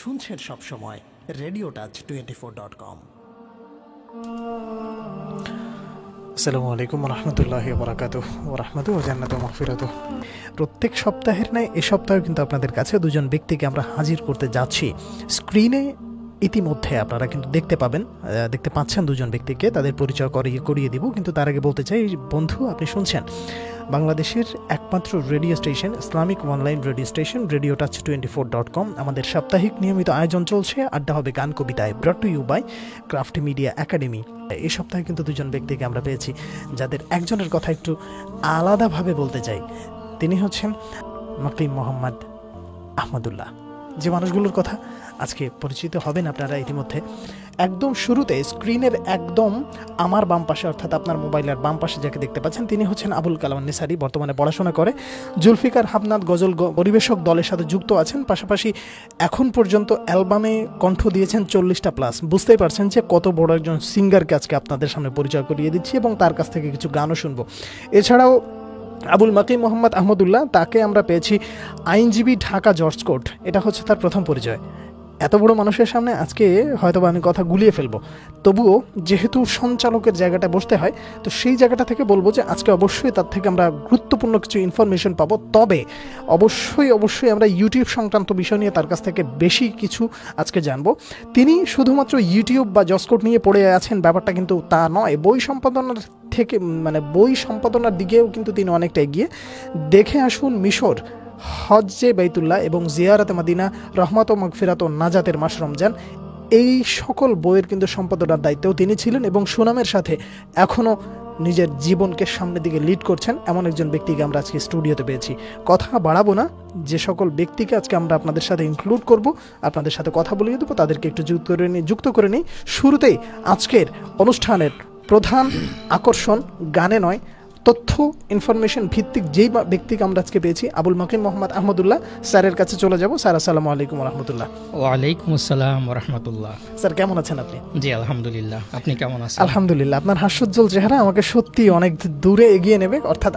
শুনছেন সবসময় radio touch twenty four dot com আসসালামু আলাইকুম রহমতুল্লাহ বরাকাত রহমত ও জান্নাত মাহফিরাত প্রত্যেক সপ্তাহের নয় এ সপ্তাহে কিন্তু আপনাদের কাছে দুজন ব্যক্তিকে আমরা হাজির করতে যাচ্ছি। স্ক্রিনে ইতিমধ্যে আপনারা কিন্তু দেখতে পাবেন দেখতে পাচ্ছেন দুজন ব্যক্তিকে, তাদের পরিচয় করিয়ে করিয়ে দিব, কিন্তু তার আগে বলতে চাই, বন্ধু, আপনি শুনছেন বাংলাদেশের একমাত্র radio station, Islamic online radio station, Radio Touch twenty four dot com. আমাদের সাপ্তাহিক নিয়মিত আয়োজন চলছে, আড্ডা হবে গান কবিতায় brought to you by Craft Media Academy এই সপ্তাহে কিন্তু দুজন ব্যক্তিকে আমরা পেয়েছি, যাদের একজনের কথা একটু আলাদাভাবে বলতে চাই। তিনি হচ্ছেন মাকিম মোহাম্মদ আহমদুল্লাহ। যে মানুষগুলোর কথা আজকে পরিচিত হবেন আপনারা ইতিমধ্যে, একদম শুরুতে স্ক্রিনের একদম আমার বাম পাশে, অর্থাৎ আপনার মোবাইলের বাম পাশে যাকে দেখতে পাচ্ছেন, তিনি হচ্ছেন আবুল কালাম নিসারি, বর্তমানে পড়াশোনা করে। জুলফিকার হাবনাথ গজল পরিবেশক দলের সাথে যুক্ত আছেন, পাশাপাশি এখন পর্যন্ত অ্যালবামে কণ্ঠ দিয়েছেন চল্লিশটা প্লাস। বুঝতেই পারছেন যে কত বড় একজন সিঙ্গারকে আজকে আপনাদের সামনে পরিচয় করিয়ে দিচ্ছি এবং তার কাছ থেকে কিছু গানও শুনব। এছাড়াও আবুল মাকি মোহাম্মদ আহমদুল্লাহ, তাকে আমরা পেয়েছি আইনজীবী ঢাকা জর্জ কোর্ট। এটা হচ্ছে তার প্রথম পরিচয়। এত বড় মানুষের সামনে আজকে হয়তো আমি কথা গুলিয়ে ফেলব। তবুও যেহেতু সঞ্চালকের জায়গাটা বসতে হয়, তো সেই জায়গাটা থেকে বলব যে আজকে অবশ্যই তার থেকে আমরা গুরুত্বপূর্ণ কিছু ইনফরমেশন পাবো। তবে অবশ্যই অবশ্যই আমরা ইউটিউব সংক্রান্ত বিষয় নিয়ে তার কাছ থেকে বেশি কিছু আজকে জানব। তিনি শুধুমাত্র ইউটিউব বা জসকোট নিয়ে পড়ে আছেন, ব্যাপারটা কিন্তু তা নয়। বই সম্পাদনার থেকে মানে বই সম্পাদনার দিকেও কিন্তু তিনি অনেকটা এগিয়ে। দেখে আসুন মিশর হজ্জে বাইতুল্লাহ এবং জিয়ারাতে মাদিনা, রহমত ও মগফিরাত ও নাজাতের মাস রমজান, এই সকল বইয়ের কিন্তু সম্পাদনার দায়িত্বেও তিনি ছিলেন এবং সুনামের সাথে এখনও নিজের জীবনকে সামনের দিকে লিড করছেন এমন একজন ব্যক্তিকে আমরা আজকে স্টুডিওতে পেয়েছি। কথা বাড়াবো না, যে সকল ব্যক্তিকে আজকে আমরা আপনাদের সাথে ইনক্লুড করব, আপনাদের সাথে কথা বলিয়ে দেবো, তাদেরকে একটু যুক্ত করে নিই, যুক্ত করে নিই। শুরুতেই আজকের অনুষ্ঠানের প্রধান আকর্ষণ গানে নয় তথ্য ইনফরমেশন ভিত্তিক যেই ব্যক্তিকে আমরা আজকে পেয়েছি আবুল মাকিম মোহাম্মদ আহমদুল্লাহ স্যারের কাছে চলে যাব। স্যার আসসালামু আলাইকুম রহমতুল্লাহ ওয়ালাইকুম আসসালাম রহমতুল্লাহ স্যার কেমন আছেন আপনি? জি আলহামদুলিল্লাহ। আপনি কেমন আছেন? আলহামদুলিল্লাহ আপনার হাস্যোজ্জ্বল চেহারা আমাকে সত্যি অনেক দূরে এগিয়ে নেবে অর্থাৎ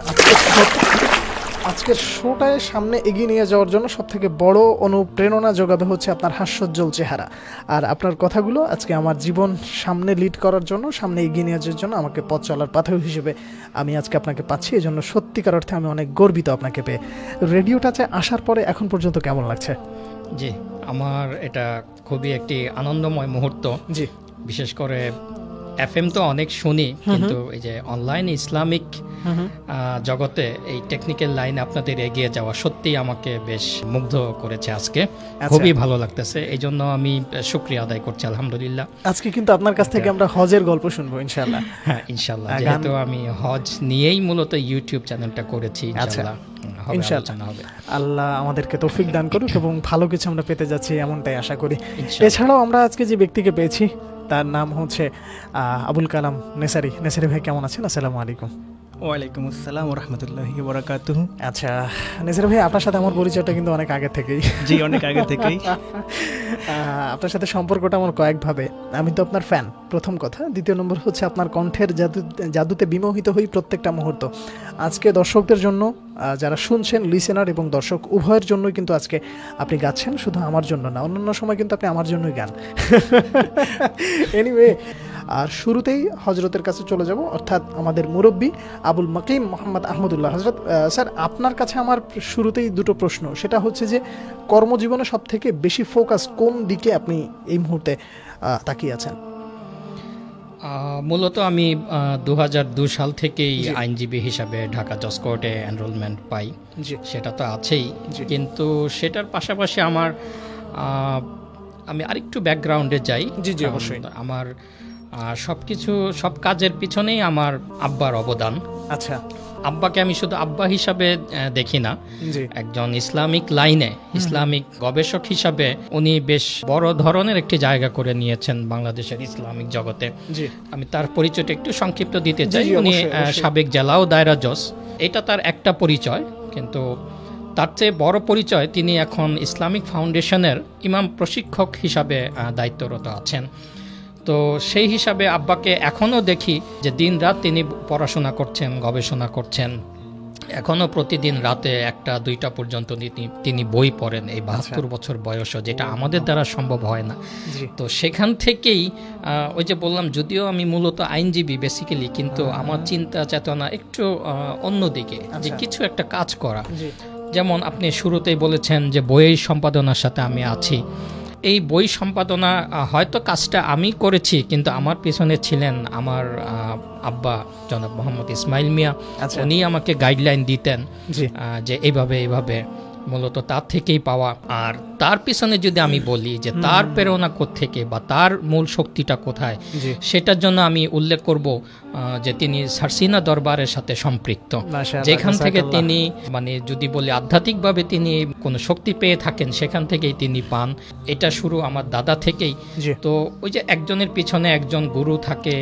আজকের শোটায় সামনে এগিয়ে নিয়ে যাওয়ার জন্য সব থেকে বড় অনুপ্রেরণা যোগাবে হচ্ছে আপনার হাস্যোজ্জ্বল চেহারা। আর আপনার কথাগুলো আজকে আমার জীবন সামনে লিড করার জন্য সামনে এগিয়ে নিয়ে যাওয়ার জন্য আমাকে পথ চলার পাথেয় হিসেবে আমি আজকে আপনাকে পাচ্ছি। এই জন্য সত্যিকার অর্থে আমি অনেক গর্বিত আপনাকে পেয়ে। রেডিওটাতে আসার পরে এখন পর্যন্ত কেমন লাগছে? জি আমার এটা খুবই একটি আনন্দময় মুহূর্ত। জি। বিশেষ করে এফএম তো অনেক শুনি কিন্তু এই যে অনলাইন ইসলামিক জগতে এই টেকনিক্যাল লাইনে আপনাদের এগিয়ে যাওয়া সত্যি আমাকে বেশ মুগ্ধ করেছে আজকে। খুবই ভালো লাগতেছে এই জন্য আমি শুক্রিয়া আদায় করছি আলহামদুলিল্লাহ। আজকে কিন্তু আপনার কাছ থেকে আমরা হজের গল্প শুনব ইনশাল্লাহ হ্যাঁ ইনশাল্লাহ যেহেতু আমি হজ নিয়েই মূলত ইউটিউব চ্যানেলটা করেছি আচ্ছা। ইনশাল্লাহ হবে আল্লাহ আমাদেরকে তৌফিক দান করুক এবং ভালো কিছু আমরা পেতে যাচ্ছি এমনটাই আশা করি। এছাড়াও আমরা আজকে যে ব্যক্তিকে পেয়েছি তার নাম হচ্ছে আহ, আবুল কালাম নেসারি। নেসারি ভাই কেমন আছেন? আসসালামু আলাইকুম। ওয়ালাইকুম আসসালাম রহমতুল্লাহ বরাকাত আচ্ছা নেসারি ভাই আপনার সাথে আমার পরিচয়টা কিন্তু অনেক আগে থেকেই। জি অনেক আগে থেকেই। আপনার সাথে সম্পর্কটা আমার কয়েকভাবে। আমি তো আপনার ফ্যান প্রথম কথা। দ্বিতীয় নম্বর হচ্ছে আপনার কণ্ঠের জাদু জাদুতে বিমোহিত হই প্রত্যেকটা মুহূর্ত। আজকে দর্শকদের জন্য যারা শুনছেন লিসেনার এবং দর্শক উভয়ের জন্যই কিন্তু আজকে আপনি গাচ্ছেন শুধু আমার জন্য না অন্যান্য সময় কিন্তু আপনি আমার জন্যই গান। এনিওয়ে আর শুরুতেই হজরতের কাছে চলে যাব অর্থাৎ আমাদের মুরব্বী আবুল মাকিম মোহাম্মদ আহমদুল্লাহ। হজরত স্যার আপনার কাছে আমার শুরুতেই দুটো প্রশ্ন। সেটা হচ্ছে যে কর্মজীবনে সব থেকে বেশি ফোকাস কোন দিকে আপনি এই মুহূর্তে তাকিয়ে আছেন? মূলত আমি দু সাল থেকেই আইনজীবী হিসাবে ঢাকা জজ কোর্টে এনরোলমেন্ট পাই। সেটা তো আছেই। কিন্তু সেটার পাশাপাশি আমার আমি আরেকটু ব্যাকগ্রাউন্ডে যাই। জি, জি, অবশ্যই। আমার সব কিছু সব কাজের পিছনেই আমার আব্বার অবদান। আচ্ছা। আব্বাকে আমি শুধু আব্বা হিসাবে দেখি না। একজন ইসলামিক লাইনে ইসলামিক গবেষক হিসাবে উনি বেশ বড় ধরনের একটি জায়গা করে নিয়েছেন বাংলাদেশের ইসলামিক জগতে। আমি তার পরিচয়টা একটু সংক্ষিপ্ত দিতে চাই। উনি। সাবেক জেলাও দায়রা জজ। এটা তার একটা পরিচয় কিন্তু তার চেয়ে বড় পরিচয় তিনি এখন ইসলামিক ফাউন্ডেশনের ইমাম প্রশিক্ষক হিসাবে দায়িত্বরত আছেন। তো সেই হিসাবে আব্বাকে এখনও দেখি যে দিন রাত তিনি পড়াশোনা করছেন গবেষণা করছেন। এখনও প্রতিদিন রাতে একটা দুইটা পর্যন্ত তিনি- বই পড়েন এই বাহাত্তর বছর বয়সও যেটা আমাদের দ্বারা সম্ভব হয় না। তো সেখান থেকেই ওই যে বললাম যদিও আমি মূলত আইনজীবী বেসিক্যালি কিন্তু আমার চিন্তা চেতনা একটু অন্যদিকে যে আচ্ছা। কিছু একটা কাজ করা। যেমন আপনি শুরুতেই বলেছেন যে বইয়ের সম্পাদনার সাথে আমি আছি। এই বই সম্পাদনা হয়তো কাজটা আমি করেছি কিন্তু আমার পিছনে ছিলেন আমার আব্বা জনাব মোহাম্মদ ইসমাইল মিয়া। আচ্ছা। উনি আমাকে গাইডলাইন দিতেন যে এইভাবে এইভাবে মূলত তার থেকেই পাওয়া। আর তার পিছনে যদি আমি বলি যে তার প্রেরণা থেকে বা তার মূল শক্তিটা কোথায় সেটার জন্য আমি উল্লেখ করব যে তিনি সারসিনা দরবারের সাথে সম্পৃক্ত। যেখান থেকে তিনি মানে যদি বলি আধ্যাত্মিকভাবে তিনি কোনো শক্তি পেয়ে থাকেন সেখান থেকেই তিনি পান। এটা শুরু আমার দাদা থেকেই। তো ওই যে একজনের পিছনে একজন গুরু থাকে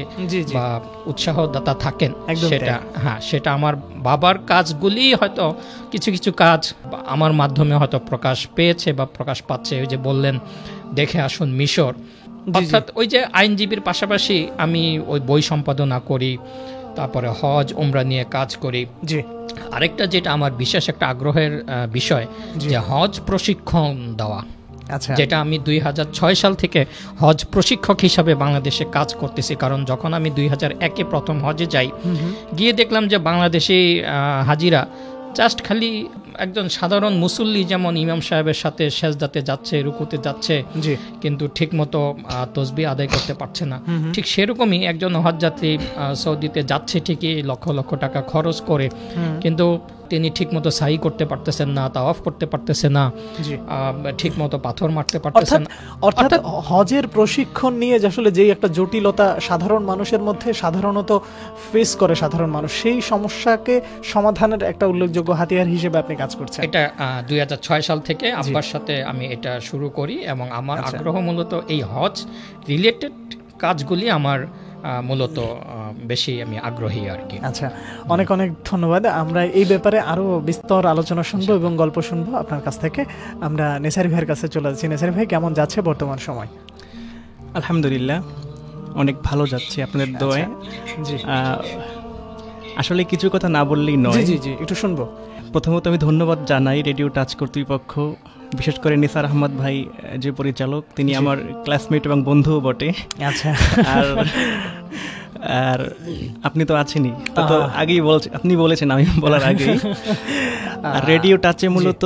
বা উৎসাহদাতা থাকেন সেটা হ্যাঁ সেটা আমার বাবার কাজগুলি হয়তো কিছু কিছু কাজ বা আমার মাধ্যমে হয়তো প্রকাশ পেয়েছে বা প্রকাশ পাচ্ছে ওই যে বললেন দেখে আসুন মিশর। অর্থাৎ ওই যে আইনজীবীর পাশাপাশি আমি ওই বই সম্পাদনা করি তারপরে হজ ওমরা নিয়ে কাজ করি। জি। আরেকটা যেটা আমার বিশেষ একটা আগ্রহের বিষয় যে হজ প্রশিক্ষণ দেওয়া। আচ্ছা। যেটা আমি দুই হাজার ছয় সাল থেকে হজ প্রশিক্ষক হিসাবে বাংলাদেশে কাজ করতেছি কারণ যখন আমি দুই হাজার একে প্রথম হজে যাই। গিয়ে দেখলাম যে বাংলাদেশি হাজিরা জাস্ট খালি একজন সাধারণ মুসল্লি যেমন ইমাম সাহেবের সাথে সেজদাতে যাচ্ছে রুকুতে যাচ্ছে জি। কিন্তু ঠিকমতো আহ, তসবি আদায় করতে পারছে না। ঠিক সেরকমই একজন হজযাত্রী সৌদিতে যাচ্ছে ঠিকই লক্ষ লক্ষ টাকা খরচ করে কিন্তু তিনি ঠিকমতো সাই করতে পারতেছেন না তা অফ করতে পারতেছে না ঠিক মতো পাথর মারতে পারতেছেন অর্থাৎ অর্থাৎ- হজের প্রশিক্ষণ নিয়ে যে আসলে যেই একটা জটিলতা সাধারণ মানুষের মধ্যে সাধারণত ফেস করে সাধারণ মানুষ সেই সমস্যাকে সমাধানের একটা উল্লেখযোগ্য হাতিয়ার হিসেবে আপনি কাজ করছেন? এটা দুই সাল থেকে আব্বার সাথে আমি এটা শুরু করি এবং আমার আচ্ছা। আগ্রহ মূলত এই হজ রিলেটেড কাজগুলি আমার মূলত বেশি আমি আগ্রহী আর কি। আচ্ছা অনেক অনেক ধন্যবাদ। আমরা এই ব্যাপারে আরও বিস্তর আলোচনা শুনব এবং গল্প শুনব আপনার কাছ থেকে। আমরা নেসারি ভাইয়ের কাছে চলে যাচ্ছি। নেসারি ভাই কেমন যাচ্ছে বর্তমান সময়? আলহামদুলিল্লাহ অনেক ভালো যাচ্ছে আপনাদের দোয়ায়। জি। আহ, আসলে কিছু কথা না বললেই জি নয়। জি জি একটু শুনব। প্রথমত আমি ধন্যবাদ জানাই রেডিও টাচ কর্তৃপক্ষ বিশেষ করে নিসার আহমদ ভাই যে পরিচালক তিনি আমার ক্লাসমেট এবং বন্ধুও বটে। আচ্ছা। আর আর আপনি তো আছেনই। তো আগেই বলছেন আপনি বলেছেন আমি বলার আগেই। আর রেডিও টাচে মূলত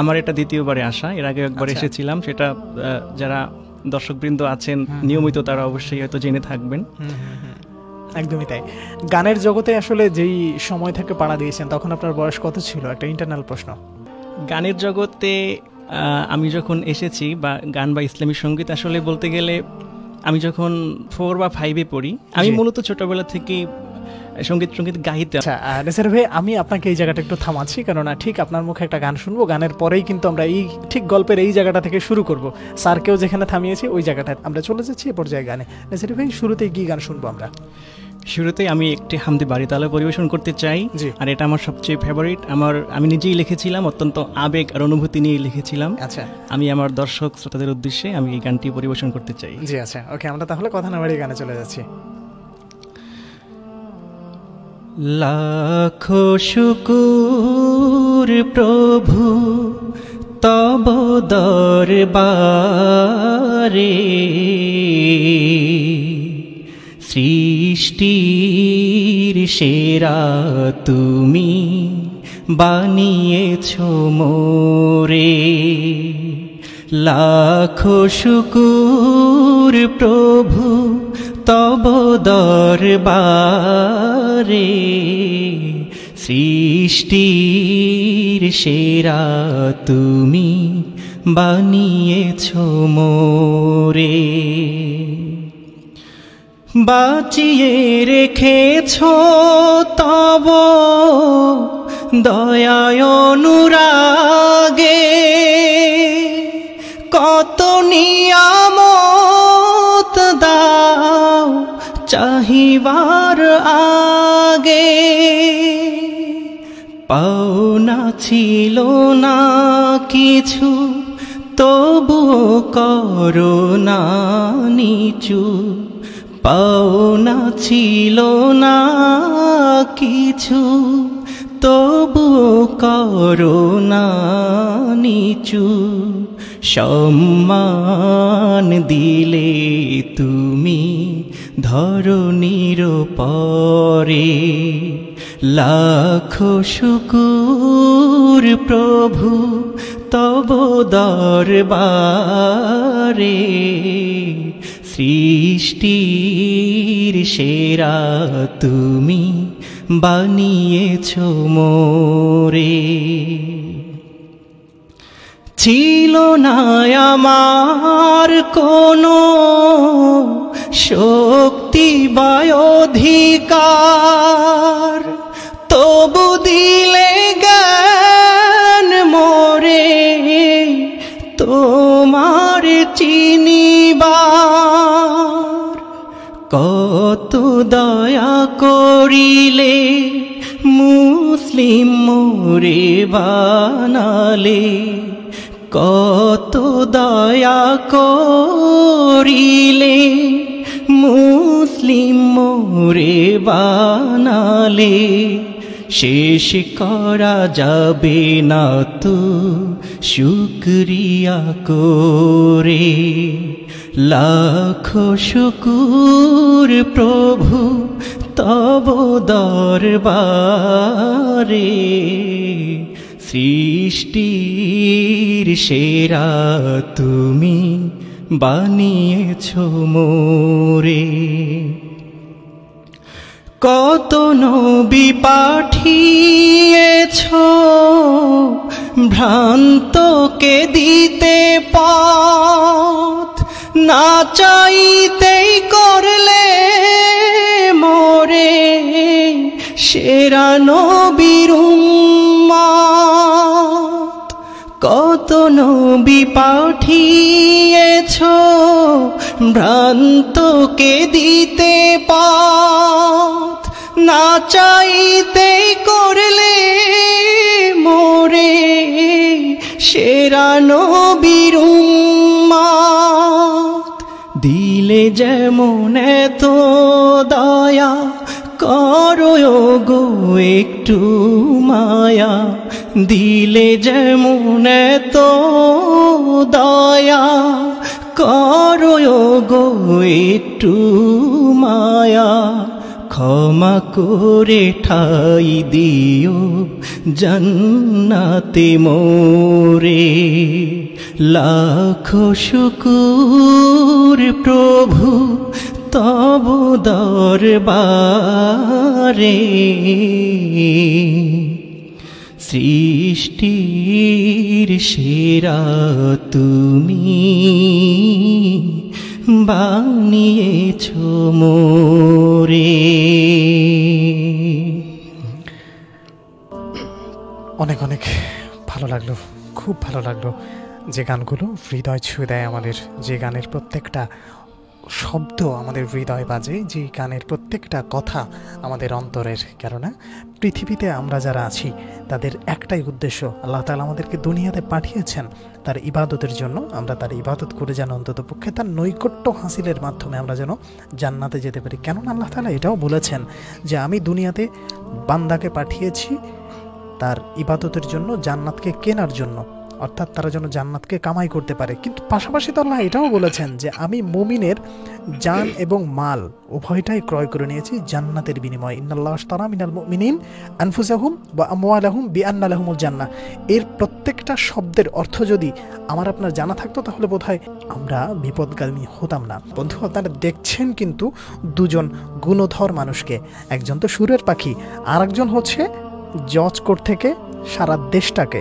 আমার এটা দ্বিতীয়বারে আসা এর আগে একবার আচ্ছা। এসেছিলাম সেটা যারা দর্শকবৃন্দ আছেন নিয়মিত তারা অবশ্যই হয়তো জেনে থাকবেন। একদমই তাই। গানের জগতে আসলে যেই সময় থেকে পাড়া দিয়েছেন তখন আপনার বয়স কত ছিল? একটা ইন্টারনাল প্রশ্ন। গানের জগতে আমি যখন এসেছি বা গান বা ইসলামী সংগীত আসলে বলতে গেলে আমি যখন ফোর বা ফাইভে পড়ি আমি মূলত ছোটবেলা থেকেই সংগীত সংগীত গাইতে। আচ্ছা নেসার ভাই আমি আপনাকে এই জায়গাটা একটু থামাচ্ছি কেননা ঠিক আপনার মুখে একটা গান শুনব গানের পরেই কিন্তু আমরা এই ঠিক গল্পের এই জায়গাটা থেকে শুরু করব। স্যারকেও যেখানে থামিয়েছি ওই জায়গাটায় আমরা চলে যাচ্ছি এ পর্যায়ে গানে। নেসারি ভাই শুরুতেই কি গান শুনব আমরা? শুরুতেই আমি একটি হামদি বাড়ি তালে পরিবেশন করতে চাই। আর এটা আমার সবচেয়ে ফেভারিট আমার আমি নিজেই লিখেছিলাম অত্যন্ত আবেগ আর অনুভূতি নিয়ে লিখেছিলাম। আচ্ছা। আমি আমার দর্শক শ্রোতাদের উদ্দেশ্যে আমি এই গানটি পরিবেশন করতে চাই। জি আচ্ছা। ওকে আমরা তাহলে কথা না বাড়িয়ে গানে চলে যাচ্ছি। লাখো শুকুর প্রভু, তব দরবারে। সৃষ্টির সেরা তুমি বানিয়েছ মোরে। লাখো শুকুর প্রভু, তব দরবারে। সৃষ্টির সেরা তুমি বানিয়েছ মোরে। বাঁচিয়ে রেখেছ তব দয়ায় অনুরাগে। কত নিয়ামত দাও চাহিবার আগে। পাওনা ছিল না কিছু তবু করোনা নিচু। পাওনা ছিল না কিছু তবু করোনা নিচু। সম্মান দিলে তুমি ধরণীর পরে লাখো শুকুর প্রভু তব দরবারে সৃষ্টির সেরা তুমি বানিয়েছ মোরে। ছিল না আমার কোনো শক্তি বা অধিকার তবু দিলে জ্ঞান মোরে, তোমার চিনিবার। কত দয়া করিলে মুসলিম মোরে বানালে, কত দয়া করিলে মুসলিম মোরে বানালে, শেষ করা যাবে না তো শুক্রিয়া করে। লাখো শুকুর প্রভু তব দরবারে, সৃষ্টির সেরা তুমি বানিয়েছ মোরে। কত নবী পাঠিয়েছ, ভ্রান্তকে দিতে পথ না চাইতেই করলে মোরে। সেরা নবীর উম্মত। কত নবী পাঠিয়েছ? ভ্রান্তকে দিতে পথ? না চাইতে করলে মোরে সেরা নবীর দিলে যেমন এত দয়া করো গো একটু মায়া, দিলে যেমন তো দয়া। করো গো একটু মায়া, ক্ষমা করে ঠাই দিও জন্নাতে মোরে। লাখো শুকুর প্রভু তব দরবারে সৃষ্টির সেরা তুমি বানিয়েছ মোরে। অনেক অনেক ভালো লাগল, খুব ভালো লাগল যে গানগুলো। হৃদয় ছুঁয়ে দেয় আমাদের যে গানের প্রত্যেকটা শব্দ আমাদের হৃদয় বাজে যে গানের প্রত্যেকটা কথা আমাদের অন্তরের, কেননা পৃথিবীতে আমরা যারা আছি, তাদের একটাই উদ্দেশ্য, আল্লাহ তালা আমাদেরকে দুনিয়াতে পাঠিয়েছেন। তার ইবাদতের জন্য আমরা তার ইবাদত করে যেন অন্তত পক্ষে তার নৈকট্য হাসিলের মাধ্যমে আমরা যেন জান্নাতে যেতে পারি। কেননা আল্লাহ তালা এটাও বলেছেন যে, আমি দুনিয়াতে বান্দাকে পাঠিয়েছি তার ইবাদতের জন্য, জান্নাতকে কেনার জন্য। অর্থাৎ তারা যেন জান্নাতকে কামাই করতে পারে। কিন্তু পাশাপাশি তো আল্লাহ এটাও বলেছেন যে, আমি মুমিনের জান এবং মাল উভয়টাই ক্রয় করে নিয়েছি জান্নাতের বিনিময়ে। ইন্নাল্লাহ তারা মিনাল মুমিনিন আনফুসাহুম বা আমওয়ালাহুম বিআন্না লাহুমুল জান্নাহ। এর প্রত্যেকটা শব্দের অর্থ যদি আমার আপনার জানা থাকতো, তাহলে বোধহয় আমরা বিপদগামী হতাম না। বন্ধু, আপনারা দেখছেন কিন্তু দুজন গুণধর মানুষকে। একজন তো সুরের পাখি আর হচ্ছে জজ কোর্ট থেকে সারা দেশটাকে।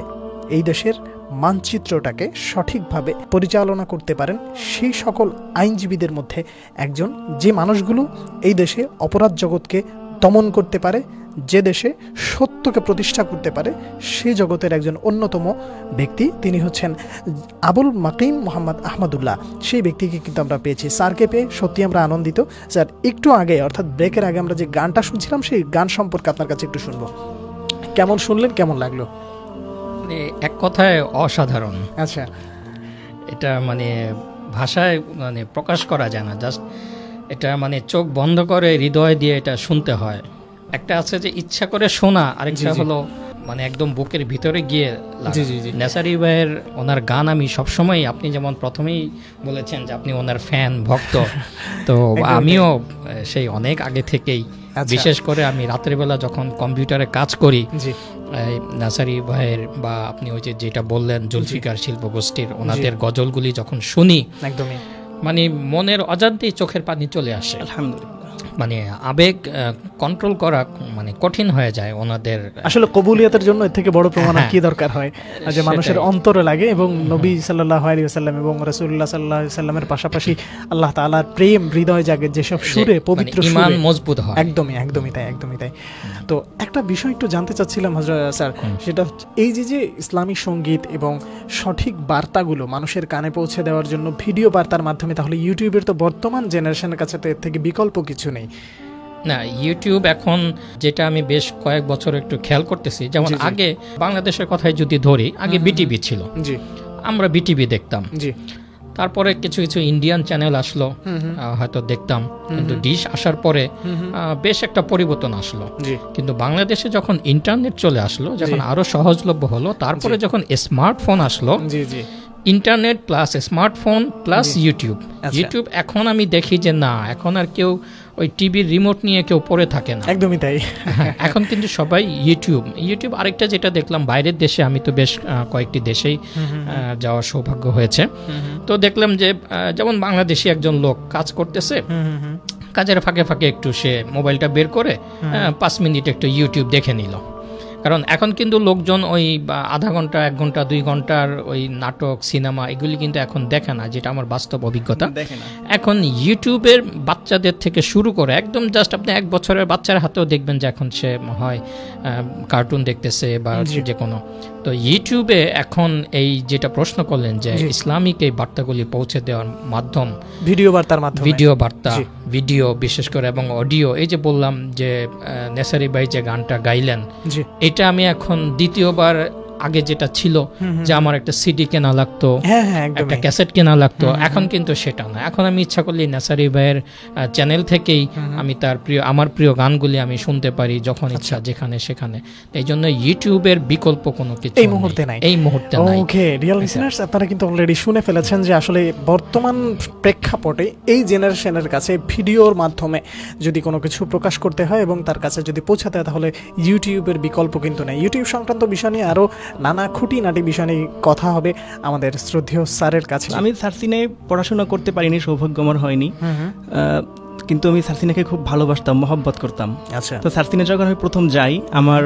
এই দেশের মানচিত্রটাকে সঠিকভাবে পরিচালনা করতে পারেন সেই সকল আইনজীবীদের মধ্যে একজন যে মানুষগুলো এই দেশে অপরাধ জগৎকে দমন করতে পারে, যে দেশে সত্যকে প্রতিষ্ঠা করতে পারে সেই জগতের একজন অন্যতম ব্যক্তি। তিনি হচ্ছেন আবুল মাকিম মোহাম্মদ আহমদুল্লাহ। সেই ব্যক্তিকে কিন্তু আমরা পেয়েছি। স্যারকে পেয়ে সত্যি আমরা আনন্দিত। স্যার, একটু আগে, অর্থাৎ ব্রেকের আগে আমরা যে গানটা শুনছিলাম, সেই গান সম্পর্কে আপনার কাছে একটু শুনব। কেমন শুনলেন? কেমন লাগল? মানে এক কথায় অসাধারণ। আচ্ছা। এটা মানে ভাষায় মানে প্রকাশ করা যায় না জাস্ট এটা মানে চোখ বন্ধ করে হৃদয় দিয়ে এটা শুনতে হয়। একটা আছে যে ইচ্ছা করে শোনা আরেকটা হলো মানে একদম বুকের ভিতরে গিয়ে। জি, জি, জি। নেসারি ভাইয়ের ওনার গান আমি সবসময় আপনি যেমন প্রথমেই বলেছেন যে আপনি ওনার ফ্যান ভক্ত তো আমিও সেই অনেক আগে থেকেই আচ্ছা। বিশেষ করে আমি রাত্রেবেলা যখন কম্পিউটারে কাজ করি নাসারি ভাইয়ের বা আপনি ওই যে যেটা বললেন জুলফিকার শিল্পগোষ্ঠীর ওনাদের গজলগুলি যখন শুনি একদমই। মানে মনের অজান্তেই চোখের পানি চলে আসে। আলহামদুলিল্লাহ। মানে আবেগ কন্ট্রোল করা মানে কঠিন হয়ে যায় ওনাদের আসলে কবুলিয়াতের জন্য এর থেকে বড় প্রমাণ হ্যাঁ। কি দরকার হয়? যে মানুষের। অন্তরে লাগে এবং নবী সাল্লাহ আলী সাল্লাম এবং রসুল্লাহ সাল্লাহ সাল্লামের পাশাপাশি আল্লাহ তাআলার প্রেম হৃদয় জাগে যেসব সুরে পবিত্র মানে ইমান মজবুত হয়। একদমই একদমই তাই একদমই তাই। তো একটা বিষয় একটু জানতে চাচ্ছিলাম হজরত স্যার সেটা এই যে যে ইসলামী সংগীত এবং সঠিক বার্তাগুলো মানুষের কানে পৌঁছে দেওয়ার জন্য ভিডিও বার্তার মাধ্যমে তাহলে ইউটিউবের তো বর্তমান জেনারেশনের কাছে তো এর থেকে বিকল্প কিছু নেই। না ইউটিউব এখন যেটা আমি বেশ কয়েক বছর একটু খেয়াল করতেছি যেমন। আগে বাংলাদেশের কথাই যদি ধরি আগে বিটিভি ছিল। জি। আমরা বিটিভি দেখতাম। জি। তারপরে কিছু কিছু ইন্ডিয়ান চ্যানেল আসলো হয়তো দেখতাম। কিন্তু ডিশ আসার পরে বেশ একটা পরিবর্তন আসলো। কিন্তু বাংলাদেশে যখন ইন্টারনেট চলে আসলো যখন আরও সহজলভ্য হলো তারপরে যখন স্মার্টফোন আসলো internet plus smartphone plus YouTube. YouTube এখন আমি দেখি যে না এখন আর কেউ ওই টিভির রিমোট নিয়ে কেউ পড়ে থাকে না। একদমই তাই। হ্যাঁ, এখন কিন্তু সবাই ইউটিউব ইউটিউব আরেকটা যেটা দেখলাম বাইরের দেশে আমি তো বেশ কয়েকটি দেশেই যাওয়ার সৌভাগ্য হয়েছে। তো দেখলাম যে যেমন বাংলাদেশি একজন লোক কাজ করতেছে কাজের ফাঁকে ফাঁকে একটু সে মোবাইলটা বের করে পাঁচ মিনিট একটু ইউটিউব দেখে নিল। কারণ এখন কিন্তু লোকজন ওই আধা ঘণ্টা এক ঘণ্টা দুই ঘণ্টার ওই নাটক সিনেমা এগুলি কিন্তু এখন দেখে না যেটা আমার বাস্তব অভিজ্ঞতা। এখন ইউটিউবের বাচ্চাদের থেকে শুরু করে একদম জাস্ট আপনি এক বছরের বাচ্চার হাতেও দেখবেন যে এখন সে হয় কার্টুন দেখতেছে বা যে কোনো। তো ইউটিউবে এখন এই যেটা প্রশ্ন করলেন যে ইসলামিক এই বার্তাগুলি পৌঁছে দেওয়ার মাধ্যম ভিডিও বার্তার মাধ্যমে। ভিডিও বার্তা ভিডিও বিশেষ করে এবং অডিও এই যে বললাম যে নেসারি ভাই যে গানটা গাইলেন এটা আমি এখন দ্বিতীয়বার আগে যেটা ছিল যে আমার একটা সিডি কেনা লাগতো হ্যাঁ হ্যাঁ একটা ক্যাসেট কেনা লাগতো। এখন কিন্তু সেটা না। এখন আমি ইচ্ছা করলে নাসারি ভাইয়ের চ্যানেল থেকেই আমি তার প্রিয় আমার প্রিয় গানগুলি আমি শুনতে পারি যখন ইচ্ছা যেখানে সেখানে। এই জন্য ইউটিউবের বিকল্প কোনো কিছু এই মুহূর্তে নাই। এই মুহূর্তে নাই। ওকে রিয়েল লিসনার্স আপনারা কিন্তু অলরেডি শুনে ফেলেছেন যে আসলে বর্তমান প্রেক্ষাপটে এই জেনারেশনের কাছে ভিডিওর মাধ্যমে যদি কোনো কিছু প্রকাশ করতে হয় এবং তার কাছে যদি পৌঁছাতে হয় তাহলে ইউটিউবের বিকল্প কিন্তু নেই। ইউটিউব সংক্রান্ত বিষয় নিয়ে আরও নানা খুঁটিনাটি বিষয় নিয়ে কথা হবে আমাদের শ্রদ্ধেয় স্যারের কাছে। আমি সার্সিনে পড়াশোনা করতে পারিনি সৌভাগ্যমর হয়নি। কিন্তু আমি সার্সিনাকে খুব ভালোবাসতাম মহব্বত করতাম। আচ্ছা। তো সার্সিনে যখন আমি প্রথম যাই আমার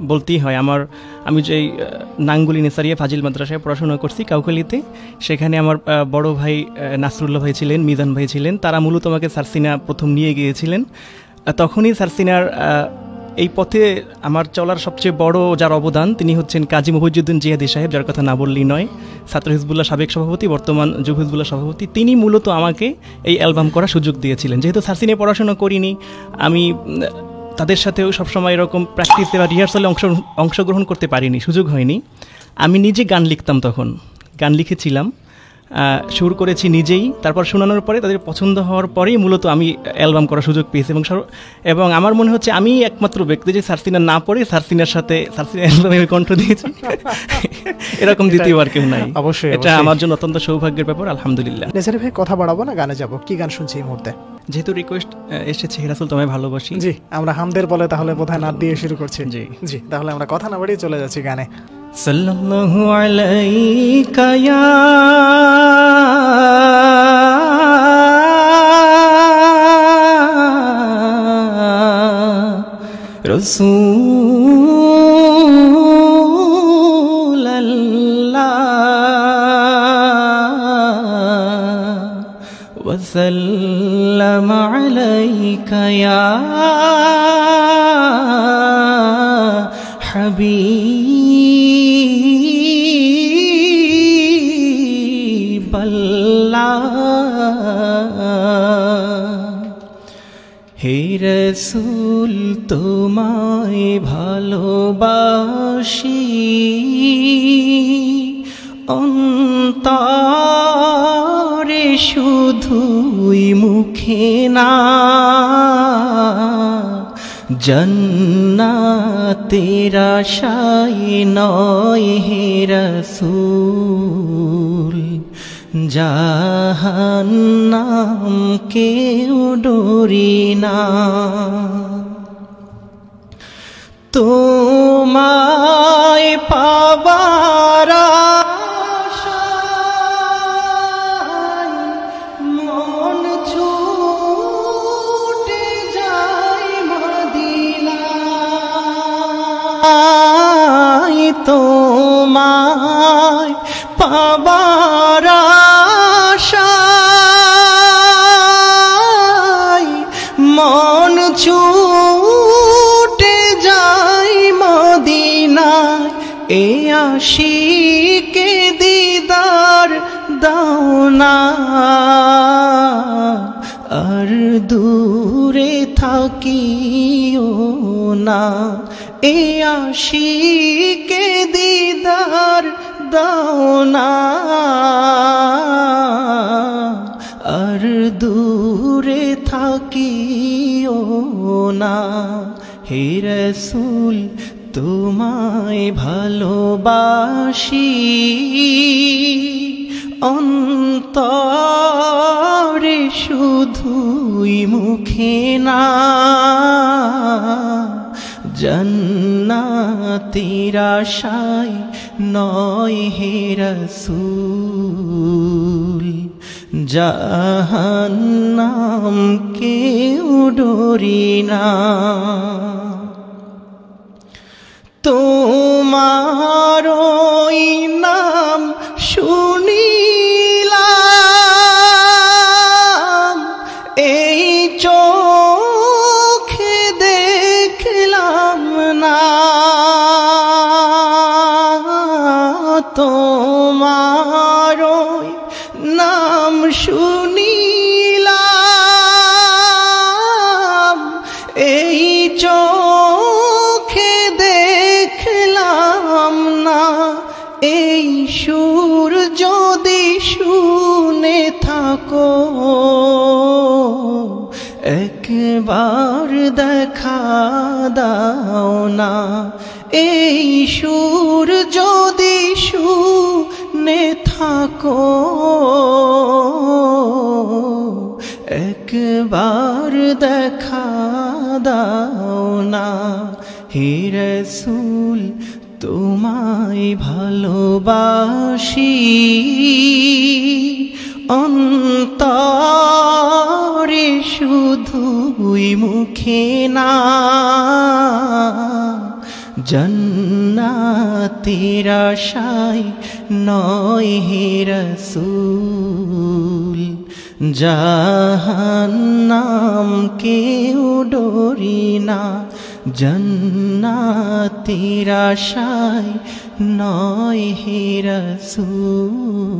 বলতেই হয় আমার আমি যে নাঙ্গুলি নেসারিয়া ফাজিল মাদ্রাসায় পড়াশোনা করছি কাউকালিতে সেখানে আমার বড় ভাই নাসরুল্লাহ ভাই ছিলেন মিজান ভাই ছিলেন। তারা মূলত আমাকে সার্সিনা প্রথম নিয়ে গিয়েছিলেন। তখনই সার্সিনার এই পথে আমার চলার সবচেয়ে বড় যার অবদান, তিনি হচ্ছেন কাজী মহিজুদ্দিন জিয়াদি সাহেব, যার কথা না বললেই নয়। ছাত্র হিজবুল্লাহ সাবেক সভাপতি, বর্তমান যুব হিজবুল্লাহ সভাপতি। তিনি মূলত আমাকে এই অ্যালবাম করার সুযোগ দিয়েছিলেন। যেহেতু সার্সিনে পড়াশোনা করিনি, আমি তাদের সাথেও সবসময় এরকম প্র্যাকটিসে বা রিহার্সালে অংশ, অংশগ্রহণ করতে পারিনি, সুযোগ হয়নি। আমি নিজে গান লিখতাম তখন। গান লিখেছিলাম। সুর করেছি নিজেই। তারপর শোনানোর পরে তাদের পছন্দ হওয়ার পরেই মূলত আমি অ্যালবাম করার সুযোগ পেয়েছি এবং এবং আমার মনে হচ্ছে আমি একমাত্র ব্যক্তি যে সার্সিনা না পড়ে সার্সিনার সাথে সার্সিনা অ্যালবামে কণ্ঠ দিয়েছি। এরকম দ্বিতীয়বার কেউ নাই। অবশ্যই, এটা আমার জন্য অত্যন্ত সৌভাগ্যের ব্যাপার আলহামদুলিল্লাহ। নেসারি ভাই কথা বাড়াবো না গানে যাব। কি গান শুনছি এই মুহূর্তে? যেহেতু রিকোয়েস্ট এসেছে হিরাসুল তোমায় ভালোবাসি। জি আমরা হামদের বলে তাহলে বোধহয় নাদ দিয়ে শুরু করছি। জি। জি তাহলে আমরা কথা না বাড়িয়ে চলে যাচ্ছি গানে। সাল্লাল্লাহু আলাইকা ইয়া রসূল আল্লাহ ওয়াসাল্লাম রসুল তোমায় ভালোবাসি। অন্তরে শুধুই মুখে না জন্নাতের আশায় নয় হে রসুল। জাহান্নাম কেউ ডরি না। তোমায় পাবার না, এ আশিকে দিদার দাও না। আর দূরে থাকিও না, হে রসুল তোমায় ভালোবাসি। অন্তরে শুধুই মুখে না জন্নাতির আশায় নয় হে রসুল জাহান্নাম কেউ ডরি না। তোমার না। এই সুর যদি শুনে থাকো, একবার দেখা দাও না। হে রসুল, তোমায় ভালোবাসি। অন্তরে শুধুই মুখে না, জন্নাতের আশায় নয় হে রসুল, জাহান্নাম কেউ ডরি না, জন্নাতের আশায় নয় হে রসুল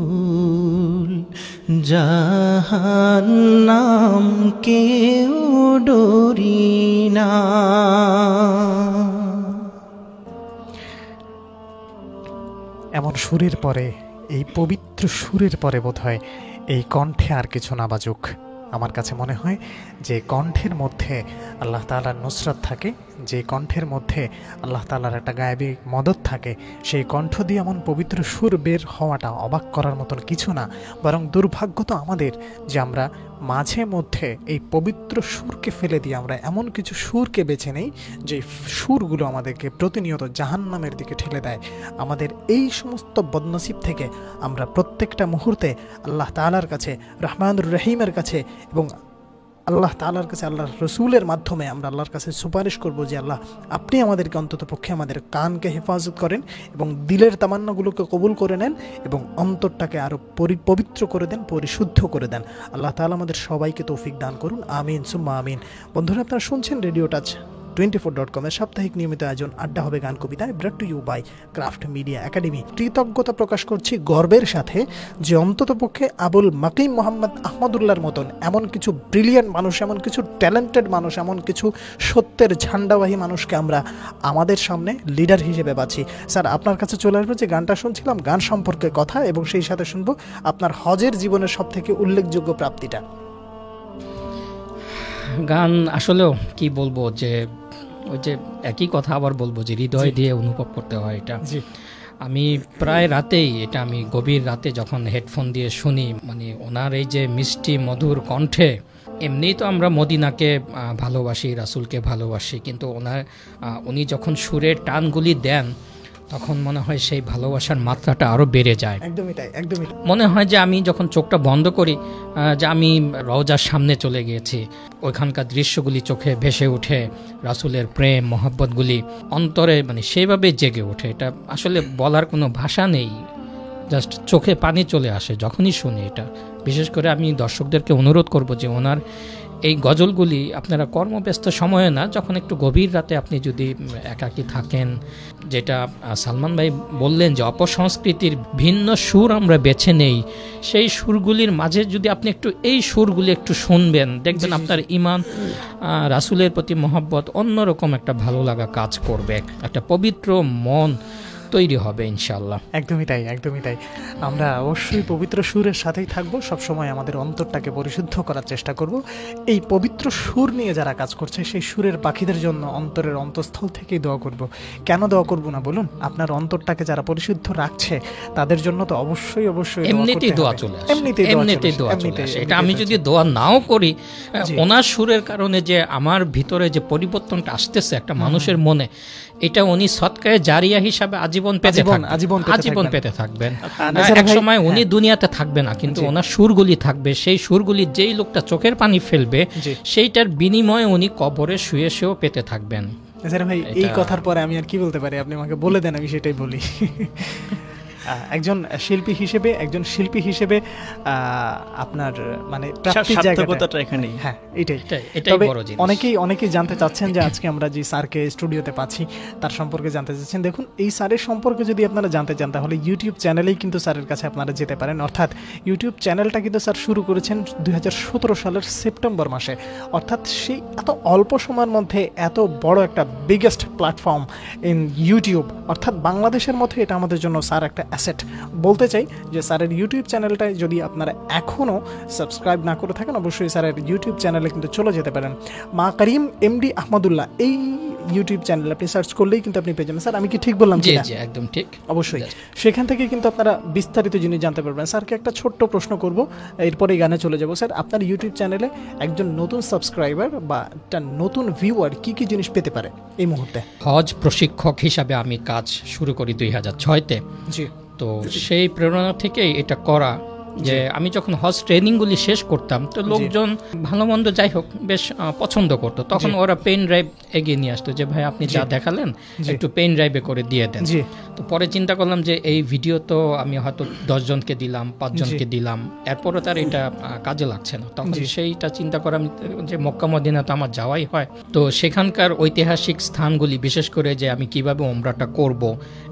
জাহান্নাম কেউ ডরি না। এমন সুরের পরে, এই পবিত্র সুরের পরে বোধ হয় এই কণ্ঠে আর কিছু না বাজুক। আমার কাছে মনে হয় যে কণ্ঠের মধ্যে আল্লাহ তালার নুসরাত থাকে যে কণ্ঠের মধ্যে আল্লাহ তালার একটা গায়েবী মদত থাকে, সেই কণ্ঠ দিয়ে এমন পবিত্র সুর বের হওয়াটা অবাক করার মতন কিছু না। বরং দুর্ভাগ্য তো আমাদের যে আমরা মাঝে মধ্যে এই পবিত্র সুরকে ফেলে দিয়ে আমরা এমন কিছু সুরকে বেছে নেই, যে সুরগুলো আমাদেরকে প্রতিনিয়ত জাহান্নামের দিকে ঠেলে দেয়। আমাদের এই সমস্ত বদনসিব থেকে আমরা প্রত্যেকটা মুহূর্তে আল্লাহ তালার কাছে, রহমানুর রহিমের কাছে এবং আল্লাহ তালার কাছে, আল্লাহর রসুলের মাধ্যমে আমরা আল্লাহর কাছে সুপারিশ করব যে আল্লাহ, আপনি আমাদেরকে অন্তত পক্ষে আমাদের কানকে হেফাজত করেন এবং দিলের তামান্নাগুলোকে কবুল করে নেন এবং অন্তরটাকে আরও পবিত্র করে দেন, পরিশুদ্ধ করে দেন। আল্লাহ তালা আমাদের সবাইকে তৌফিক দান করুন। আমিন, সুম্মা আমিন। বন্ধুরা, আপনারা শুনছেন Radio Touch. Twenty four dot কমের সাপ্তাহিক নিয়মিত আয়োজন, আড্ডা হবে গান কবিতায় brought to you by Craft Media Academy কৃতজ্ঞতা প্রকাশ করছি গর্বের সাথে যে অন্ততপক্ষে আবুল মাকিম মোহাম্মদ আহমদুল্লাহর মতন এমন কিছু ব্রিলিয়ান্ট মানুষ, এমন কিছু ট্যালেন্টেড মানুষ, এমন কিছু সত্যের ঝান্ডাবাহী মানুষকে আমরা আমাদের সামনে লিডার হিসেবে পাচ্ছি। স্যার, আপনার কাছে চলে আসবে যে গানটা শুনছিলাম, গান সম্পর্কে কথা এবং সেই সাথে শুনব আপনার হজের জীবনের সব থেকে উল্লেখযোগ্য প্রাপ্তিটা। গান আসলেও কি বলব যে ওই যে একই কথা আবার বলব যে হৃদয় দিয়ে অনুভব করতে হয় এটা। আমি প্রায় রাতেই এটা আমি গভীর রাতে যখন হেডফোন দিয়ে শুনি মানে ওনার এই যে মিষ্টি মধুর কণ্ঠে এমনিই তো আমরা মদিনাকে ভালোবাসি রাসুলকে ভালোবাসি কিন্তু ওনার উনি যখন সুরের টানগুলি দেন তখন মনে হয় সেই ভালোবাসার মাত্রাটা আরও বেড়ে যায়। একদমই তাই একদমই মনে হয় যে আমি যখন চোখটা বন্ধ করি যে আমি রওজার সামনে চলে গিয়েছি ওইখানকার দৃশ্যগুলি চোখে ভেসে ওঠে রাসূলের প্রেম মহব্বতগুলি অন্তরে মানে সেইভাবে জেগে ওঠে। এটা আসলে বলার কোনো ভাষা নেই। জাস্ট চোখে পানি চলে আসে যখনই শুনি এটা। বিশেষ করে আমি দর্শকদেরকে অনুরোধ করব যে ওনার এই গজলগুলি আপনারা কর্মব্যস্ত সময়ে না যখন একটু গভীর রাতে আপনি যদি একাকী থাকেন যেটা সালমান ভাই বললেন যে অপসংস্কৃতির ভিন্ন সুর আমরা বেছে নেই। সেই সুরগুলির মাঝে যদি আপনি একটু এই সুরগুলি একটু শুনবেন দেখবেন আপনার ইমান রাসূলের প্রতি মহব্বত অন্যরকম একটা ভালো লাগা কাজ করবে। একটা পবিত্র মন তৈরি হবে ইনশাল্লাহ একদমই তাই একদমই তাই। আমরা অবশ্যই পবিত্র সুরের সাথেই থাকব সবসময় আমাদের অন্তরটাকে পরিশুদ্ধ করার চেষ্টা করব। এই পবিত্র সুর নিয়ে যারা কাজ করছে সেই সুরের পাখিদের জন্য অন্তরের অন্তঃস্থল থেকেই দোয়া করব। কেন দোয়া করব না বলুন? আপনার অন্তরটাকে যারা পরিশুদ্ধ রাখছে তাদের জন্য তো অবশ্যই অবশ্যই এমনিতেই দোয়া। চলে আসে এমনিতেই এমনিতেই দোয়া চলে আসে। এটা আমি যদি দোয়া নাও করি ওনার সুরের কারণে যে আমার ভিতরে যে পরিবর্তনটা আসতেছে একটা মানুষের মনে এটা উনি সৎকারে জারিয়া হিসাবে আজীবন পেতে আজীবন- আজীবন পেতে থাকবেন। থাকবেন। নেসার এক সময় উনি হ্যাঁ। দুনিয়াতে থাকবে না কিন্তু। ওনার সুরগুলি থাকবে। সেই সুরগুলি যেই লোকটা চোখের পানি ফেলবে সেইটার বিনিময়ে উনি কবরে শুয়ে শুয়েও পেতে থাকবেন। ভাই এই কথার পরে আমি আর কি বলতে পারি? আপনি আমাকে বলে দেন আমি সেটাই বলি। একজন শিল্পী হিসেবে একজন শিল্পী হিসেবে আপনার মানে প্রাপ্তির সার্থকতাটা এখানেই। হ্যাঁ এটাই। তবে অনেকেই অনেকেই জানতে চাচ্ছেন যে আজকে আমরা যে স্যারকে স্টুডিওতে পাচ্ছি তার সম্পর্কে জানতে চাচ্ছেন। দেখুন এই স্যারের সম্পর্কে যদি আপনারা জানতে চান তাহলে ইউটিউব চ্যানেলেই কিন্তু স্যারের কাছে আপনারা যেতে পারেন। অর্থাৎ ইউটিউব চ্যানেলটা কিন্তু স্যার শুরু করেছেন দুই হাজার সতেরো সালের সেপ্টেম্বর মাসে। অর্থাৎ সেই এত অল্প সময়ের মধ্যে এত বড় একটা বিগেস্ট প্ল্যাটফর্ম ইন ইউটিউব অর্থাৎ বাংলাদেশের মধ্যে এটা আমাদের জন্য স্যার একটা অ্যাসেট বলতে চাই যে স্যারের ইউটিউব চ্যানেলটায় যদি আপনারা এখনও সাবস্ক্রাইব না করে থাকেন অবশ্যই স্যারের ইউটিউব চ্যানেলে কিন্তু চলে যেতে পারেন। মা করিম এমডি আহমদুল্লাহ এই ইউটিউব চ্যানেল আপনি সার্চ করলেই কিন্তু আপনি পেয়ে যাবেন। স্যার আমি কি ঠিক বললাম জি জি একদম ঠিক। অবশ্যই। সেখান থেকে কিন্তু আপনারা বিস্তারিত জিনিস জানতে পারবেন। স্যারকে একটা ছোট্ট প্রশ্ন করব এরপরে গানে চলে যাব। স্যার আপনার ইউটিউব চ্যানেলে একজন নতুন সাবস্ক্রাইবার বা একটা নতুন ভিউয়ার কি কি জিনিস পেতে পারে এই মুহূর্তে? হজ প্রশিক্ষক হিসাবে আমি কাজ শুরু করি দুই হাজার ছয়তে। জি। তো সেই প্রেরণা থেকেই এটা করা যে আমি যখন হজ ট্রেনিংগুলি শেষ করতাম তো লোকজন ভালো মন্দ যাই হোক বেশ পছন্দ করতো। তখন ওরা পেন ড্রাইভ এগিয়ে নিয়ে আসতো যে ভাই আপনি যা দেখালেন একটু পেন ড্রাইভে করে দিয়ে দেন। তো পরে চিন্তা করলাম যে এই ভিডিও তো আমি হয়তো দশজনকে দিলাম পাঁচজনকে দিলাম এরপরও তার এটা কাজে লাগছে না। তখন সেইটা চিন্তা করে আমি যে মক্কা মদিনা তো আমার যাওয়াই হয়। তো সেখানকার ঐতিহাসিক স্থানগুলি বিশেষ করে যে আমি কীভাবে ওমরাটা করব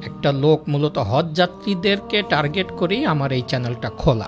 একটা লোক মূলত হজ যাত্রীদেরকে টার্গেট করেই আমার এই চ্যানেলটা খোলা।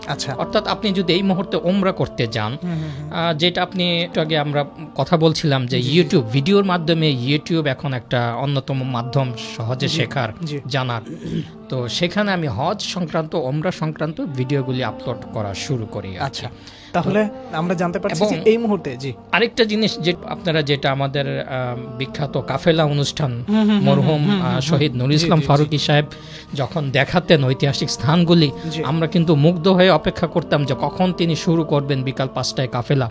আচ্ছা। অর্থাৎ আপনি যদি এই মুহূর্তে ওমরা করতে যান যেটা আপনি একটু আগে আমরা কথা বলছিলাম যে ইউটিউব ভিডিওর মাধ্যমে ইউটিউব এখন একটা অন্যতম মাধ্যম সহজে শেখার জানার। তো সেখানে আমি হজ সংক্রান্ত ওমরা সংক্রান্ত ভিডিওগুলি আপলোড করা শুরু করি আচ্ছা তাহলে আমরা জানতে পারছি যে এই মুহূর্তে জি। আরেকটা জিনিস যে আপনারা যেটা আমাদের বিখ্যাত কাফেলা অনুষ্ঠান মরহুম শহীদ নুর ইসলাম। ফারুকী সাহেব যখন দেখাতেন ঐতিহাসিক স্থানগুলি আমরা কিন্তু মুগ্ধ হয়ে অপেক্ষা করতাম যে কখন তিনি শুরু করবেন বিকাল পাঁচটায় কাফেলা।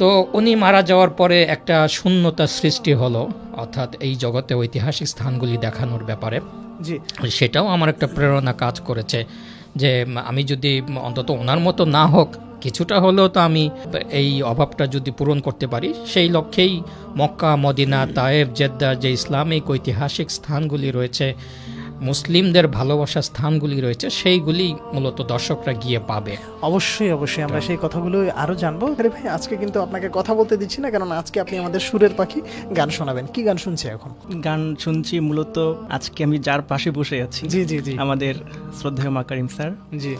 তো উনি মারা যাওয়ার পরে একটা শূন্যতা সৃষ্টি হলো অর্থাৎ এই জগতে ঐতিহাসিক স্থানগুলি দেখানোর ব্যাপারে। সেটাও আমার একটা প্রেরণা কাজ করেছে যে আমি যদি অন্তত ওনার মতো না হোক কিছুটা হলেও তো আমি এই অভাবটা যদি পূরণ করতে পারি সেই লক্ষ্যেই মক্কা মদিনা তায়েব জেদ্দার যে ইসলামিক ঐতিহাসিক স্থানগুলি রয়েছে মুসলিমদের ভালোবাসার স্থানগুলি রয়েছে সেইগুলি মূলত দর্শকরা গিয়ে পাবে। অবশ্যই অবশ্যই। আমরা সেই কথাগুলো আরও জানব। আরে ভাই আজকে কিন্তু আপনাকে কথা বলতে দিচ্ছি না কারণ আজকে আপনি আমাদের সুরের পাখি গান শোনাবেন। কি গান শুনছে এখন? গান শুনছি মূলত আজকে আমি যার পাশে বসে আছি জি জি জি। আমাদের শ্রদ্ধেয় মাকারিম স্যার। জি।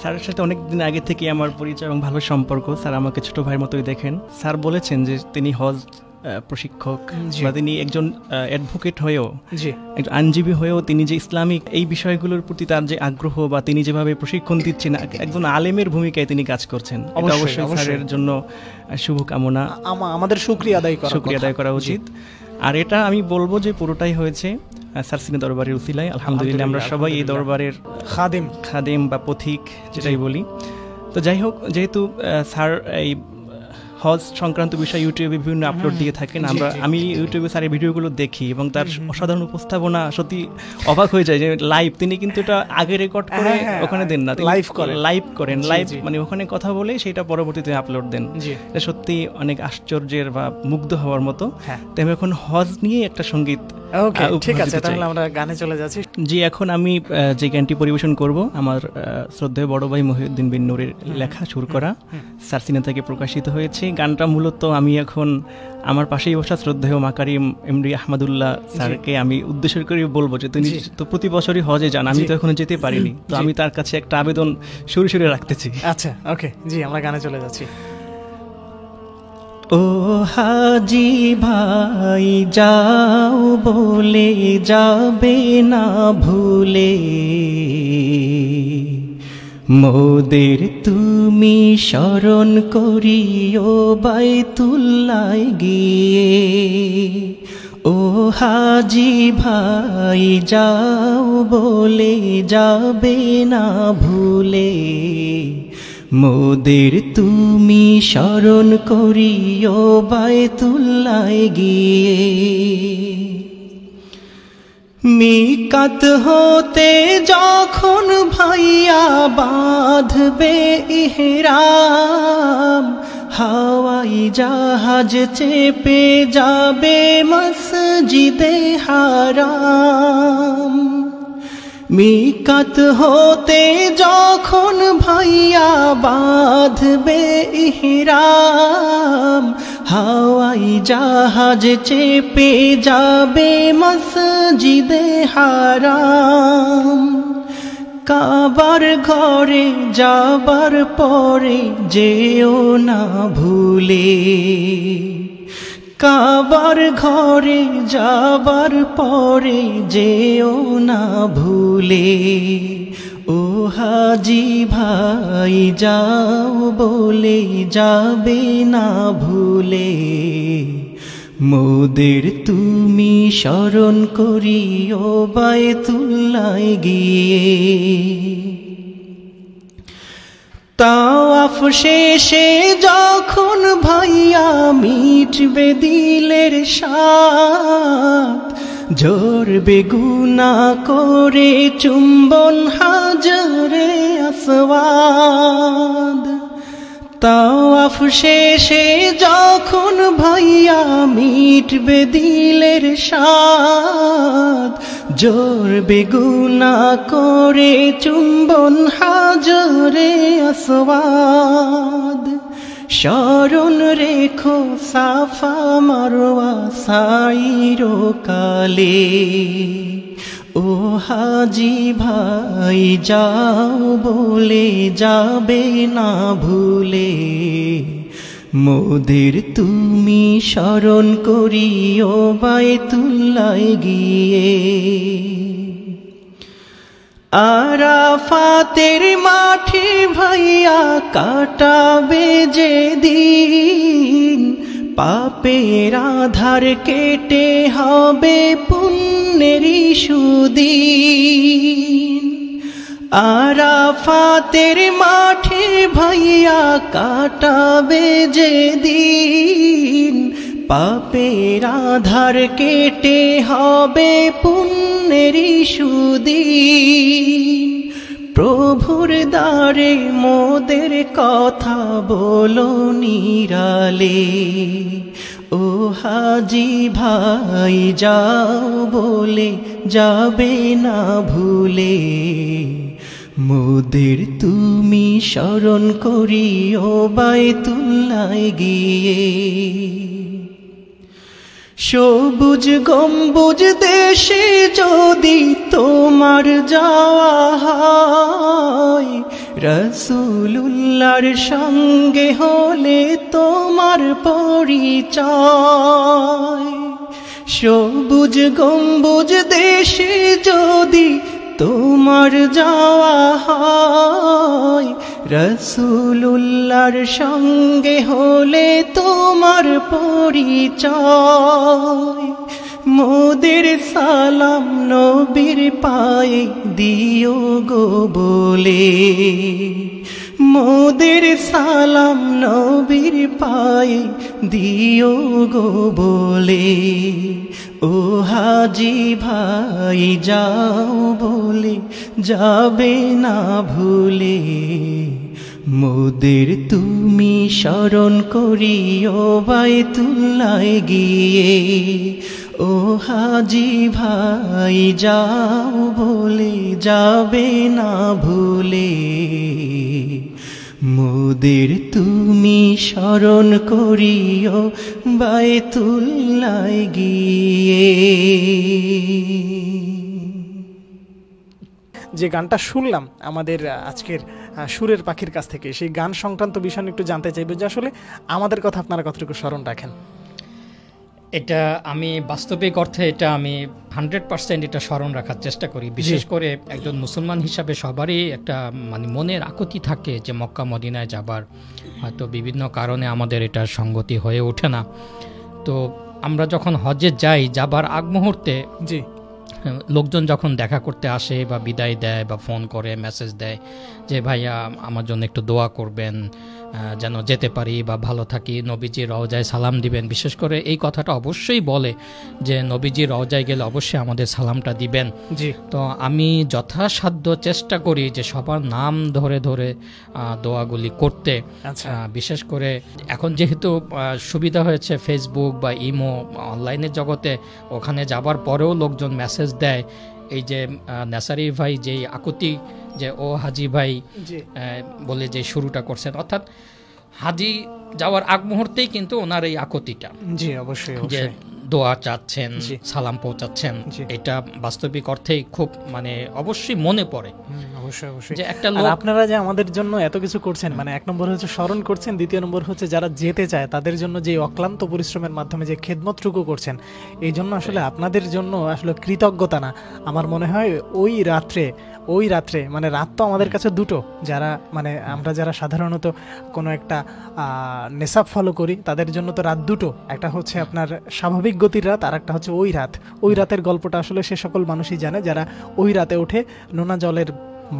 স্যারের সাথে অনেক দিন আগে থেকে আমার পরিচয় এবং ভালো সম্পর্ক। স্যার আমাকে ছোট ভাইয়ের মতোই দেখেন। স্যার বলেছেন যে তিনি হজ প্রশিক্ষক বা তিনি একজন অ্যাডভোকেট হয়েও একজন আইনজীবী হয়েও তিনি যে ইসলামিক এই বিষয়গুলোর প্রতি তার যে আগ্রহ বা তিনি যেভাবে প্রশিক্ষণ দিচ্ছেন একজন আলেমের ভূমিকায় তিনি কাজ করছেন অবশ্যই। স্যারের জন্য শুভকামনা। আমাদের শুক্রিয়া আদায় করা শুক্রিয়া আদায় করা উচিত। আর এটা আমি বলব যে পুরোটাই হয়েছে আহ, স্যার সিনে দরবারের উসিলায়। আলহামদুলিল্লাহ আমরা সবাই এই দরবারের খাদেম। খাদেম বা পথিক যেটাই বলি। তো যাই হোক যেহেতু স্যার এই হজ সংক্রান্ত বিষয়ে ইউটিউবে বিভিন্ন আপলোড দিয়ে থাকেন। আমরা আমি ইউটিউবে স্যারের ভিডিওগুলো দেখি এবং তার অসাধারণ উপস্থাপনা সত্যি অবাক হয়ে যায় যে লাইভ তিনি কিন্তু এটা আগে রেকর্ড করে হ্যাঁ, হ্যাঁ, ওখানে দেন না। লাইভ করেন। লাইভ করেন। লাইভ মানে ওখানে কথা বলে সেটা পরবর্তীতে আপলোড দেন। এটা সত্যি অনেক আশ্চর্যের বা মুগ্ধ হওয়ার মতো। তেমন আমি এখন হজ নিয়ে একটা সংগীত ওকে ঠিক আছে তাহলে আমরা গানে চলে যাচ্ছি। জি এখন আমি যে গানটি পরিবেশন করব আমার শ্রদ্ধেয় বড় ভাই মহিউদ্দিন বিন নূরের লেখা সুর করা। সারসিনা থেকে প্রকাশিত হয়েছে। গানটা মূলত আমি এখন আমার পাশেই বসা শ্রদ্ধেয় মাকারিম এমডি আহমদুল্লাহ স্যারকে আমি উদ্দেশ্য করে বলব যে তিনি তো প্রতি বছরই হজে যান আমি তো এখনও যেতে পারিনি। তো আমি তার কাছে একটা আবেদন সুরে সুরে রাখতেছি আচ্ছা ওকে জি আমরা গানে চলে যাচ্ছি। ও হাজি ভাই, যাও বলে যাবে না ভুলে। মোদের তুমি স্মরণ করিও বাইতুল্লায় গিয়ে। ও হাজি ভাই, যাও বলে যাবে না ভুলে। মোদের তুমি স্মরণ করিও বায়তুল্লায় গিয়ে। মিকাত হতে যখন ভাইয়া বাঁধবে ইহরাম, হাওয়াই জাহাজ চেপে যাবে মসজিদে হারাম। মিকাত হতে যখন ভাইয়া বাঁধবে ইহরাম, হাওয়াই জাহাজ চেপে যাবে মসজিদে হারাম। কাবার ঘরে যাবার পরে যেও না ভুলে। কাবার ঘরে যাবার পরে যেও না ভুলে। ও হাজি ভাই, যাও বলে যাবে না ভুলে। মোদের তুমি স্মরণ করিও বায়তুল্লায় গিয়ে। তাওয়াফ শেষে যখন ভাইয়া মিটবে দিলের সাত জোর বেগুনা করে চুম্বন হাজরে আসওয়াদ। তাওয়াফ শেষে যখন ভাইয়া মিটবে দিলের সাদ জোর বেগুনা করে চুম্বন হাজরে আসওয়াদ। স্মরণ রেখো সাফা মারোয়া সাইরো কালে। ও হাজি ভাই, যাও বলে যাবে না ভুলে। মোদের তুমি স্মরণ করিও বায়তুল্লায় গিয়ে। আরাফাতের মাঠে ভাইয়া কাটাবে যে দিন পাপের আধার কেটে হবে পুণ্যেরই সুদিন। আরাফাতের মাঠে ভাইয়া কাটাবে যে দিন পাপের আধার কেটে হবে পুণ্যেরই সুদিন। প্রভুর দ্বারে মোদের কথা বলো নিরালে। ও হাজি ভাই, যাও বলে যাবে না ভুলে। মোদের তুমি স্মরণ করিও, বায়তুল্লায় গিয়ে। সবুজ গম্বুজ দেশে যদি তোমার যাওয়া হয় রসুলুল্লার সঙ্গে হলে তোমার পরিচয়। সবুজ গম্বুজ দেশে যদি তোমার যাওয়া হয়। রসুলুল্লার সঙ্গে হলে তোমার পরিচয়। মোদের সালাম নবীর পায়ে দিও গো বলে। মোদের সালাম নবীর পাই দিও গো বলে। ও হাজি ভাই, যাও বলে, যাবে না ভুলে। মোদের তুমি স্মরণ করিও বাইতুল্লায় গিয়ে। ও হাজি ভাই, যাও বলে, যাবে না ভুলে। মোদের তুমি স্মরণ করিও বাইতুল্লায় গিয়ে। যে গানটা শুনলাম আমাদের আজকের সুরের পাখির কাছ থেকে, সেই গান সংক্রান্ত বিষয় একটু জানতে চাইবে যে আসলে আমাদের কথা আপনারা কতটুকু স্মরণ রাখেন? এটা আমি বাস্তবিক অর্থে এটা আমি হান্ড্রেড পার্সেন্ট এটা স্মরণ রাখার চেষ্টা করি। বিশেষ করে একজন মুসলমান হিসাবে সবারই একটা মানে মনের আকুতি থাকে যে মক্কা মদিনায় যাবার। হয়তো বিভিন্ন কারণে আমাদের এটা সঙ্গতি হয়ে ওঠে না। তো আমরা যখন হজে যাই যাবার আগ মুহূর্তে জি। লোকজন যখন দেখা করতে আসে বা বিদায় দেয় বা ফোন করে মেসেজ দেয় যে ভাইয়া আমার জন্য একটু দোয়া করবেন যেন যেতে পারি বা ভালো থাকি। নবীজি রওজায় সালাম দিবেন। বিশেষ করে এই কথাটা অবশ্যই বলে যে নবীজি রওজায় গেলে অবশ্যই আমাদের সালামটা দিবেন। জি। তো আমি যথাসাধ্য চেষ্টা করি যে সবার নাম ধরে ধরে দোয়াগুলি করতে। আচ্ছা। বিশেষ করে এখন যেহেতু সুবিধা হয়েছে ফেসবুক বা ইমো অনলাইনের জগতে ওখানে যাবার পরেও লোকজন মেসেজ দেয় এই যে নেসারি ভাই যে আকুতি যে ও হাজি ভাই বলে যে শুরুটা করছেন। অর্থাৎ হাজি যাওয়ার আগ মুহূর্তেই কিন্তু ওনার এই আকুতিটা। জি অবশ্যই যে অবশ্যই। দোয়া চাচ্ছেন সালাম পৌঁছাচ্ছেন এটা বাস্তবিক অর্থেই খুব মানে অবশ্যই মনে পড়ে। অবশ্যই অবশ্যই। যে একটা লোক আপনারা যে আমাদের জন্য এত কিছু করছেন মানে এক নম্বর হচ্ছে স্মরণ করছেন দ্বিতীয় নম্বর হচ্ছে যারা যেতে চায় তাদের জন্য যে অক্লান্ত পরিশ্রমের মাধ্যমে যে খেদমতটুকু করছেন এই জন্য আসলে আপনাদের জন্য আসলে কৃতজ্ঞতা না। আমার মনে হয় ওই রাত্রে ওই রাত্রে মানে রাত তো আমাদের কাছে দুটো, যারা মানে আমরা যারা সাধারণত কোনো একটা নেশাব ফলো করি, তাদের জন্য তো রাত দুটো। একটা হচ্ছে আপনার স্বাভাবিক গতির রাত আর একটা হচ্ছে ওই রাত। ওই রাতের গল্পটা আসলে সে সকল মানুষই জানে, যারা ওই রাতে উঠে নোনা জলের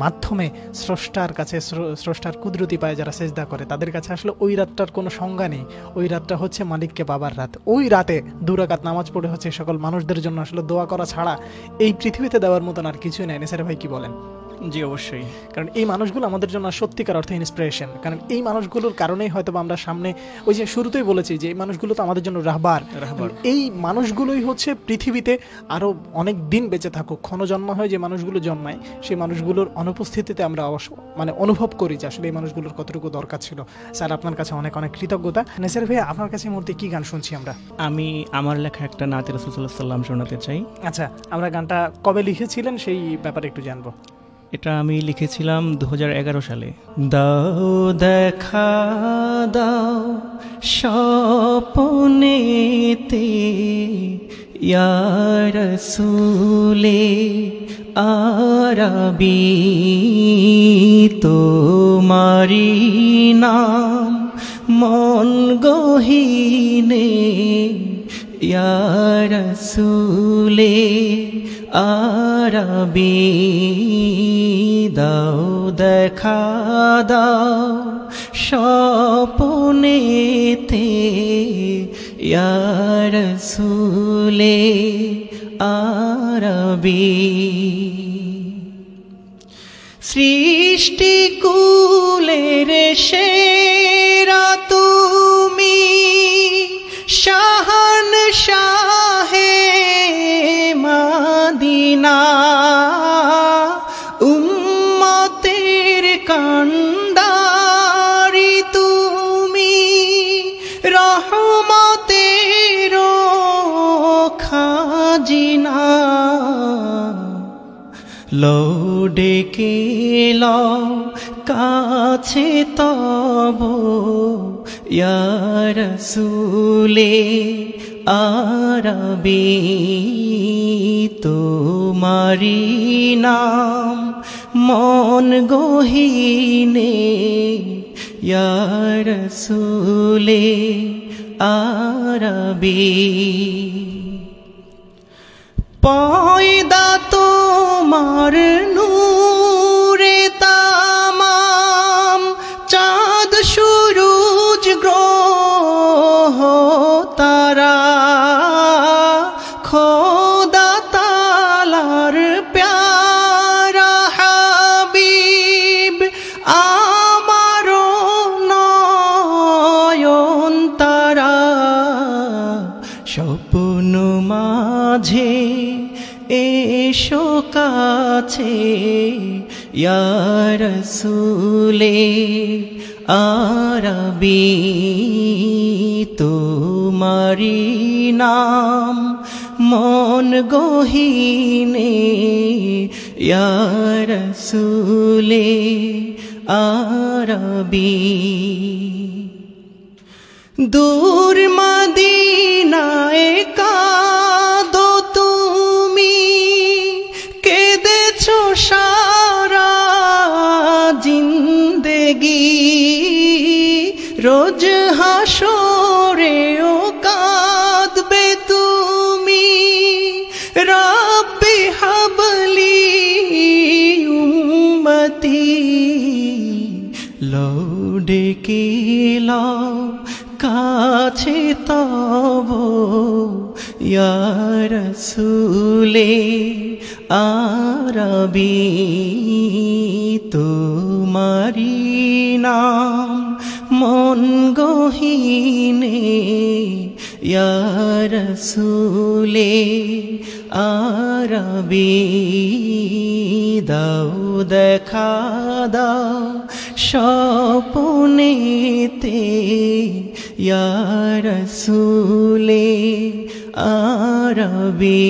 মাধ্যমে স্রষ্টার কাছে স্রষ্টার কুদরতি পায় যারা সেজদা করে, তাদের কাছে আসলে ওই রাতটার কোনো সংজ্ঞা নেই। ওই রাতটা হচ্ছে মালিককে বাবার রাত। ওই রাতে দুরাকাত নামাজ পড়ে হচ্ছে সকল মানুষদের জন্য আসলে দোয়া করা ছাড়া এই পৃথিবীতে দেওয়ার মতন আর কিছুই নেই। নেসার ভাই কি বলেন? জি অবশ্যই। কারণ এই মানুষগুলো আমাদের জন্য সত্যিকার অর্থে ইন্সপিরেশন কারণ এই মানুষগুলোর কারণেই হয়তো আমরা সামনে ওই যে শুরুতেই বলেছি যে এই মানুষগুলো তো আমাদের জন্য রাহবার। এই মানুষগুলোই হচ্ছে পৃথিবীতে আরও অনেক দিন বেঁচে থাকুক। ক্ষণজন্ম হয়ে যে মানুষগুলো জন্মায় সেই মানুষগুলোর অনুপস্থিতিতে আমরা অবশ্য মানে অনুভব করি যে আসলে এই মানুষগুলোর কতটুকু দরকার ছিল। স্যার আপনার কাছে অনেক অনেক কৃতজ্ঞতা। নেসার ভাই আপনার কাছে মুহূর্তে কি গান শুনছি আমরা? আমি আমার লেখা একটা নাতে রসুল্লাহ সাল্লাম শোনাতে চাই। আচ্ছা আমরা গানটা কবে লিখেছিলেন সেই ব্যাপারে একটু জানব। এটা আমি লিখেছিলাম দু হাজার এগারো সালে। দাও, দেখা, দাও, স্বপনেতে ইয়ার সুলে আরবি তোমারি নাম, মন গহিনে ইয়ার সুলে আরবি দাও দেখা দাও স্বপনেতে ইয়ার সুলে আরবি। সৃষ্টি কুলের লৌডে কে লও কাছে তব ইয়ারসুলে আরবি তোমারি নাম মন গহিনে ইয়ারসুলে আরবি পয়দা তোমার নূরে ইয়ারসুলে আরবি তোমারি নাম মন গহিনে ইয়ারসুলে আরবি। দূর মদিনায় কাঁদো রোজ হাসরেও কাঁদবে তুমি। রাব্বি হাবলি উম্মতি লৌডে কিলাও কাছে তব। ইয়ারসুলে আরবি তোমারি নাম মন গহিনে ইয়ারসুলে আরবি দাও দেখা দাও স্বপনেতে। ইয়ারসুলে আরবি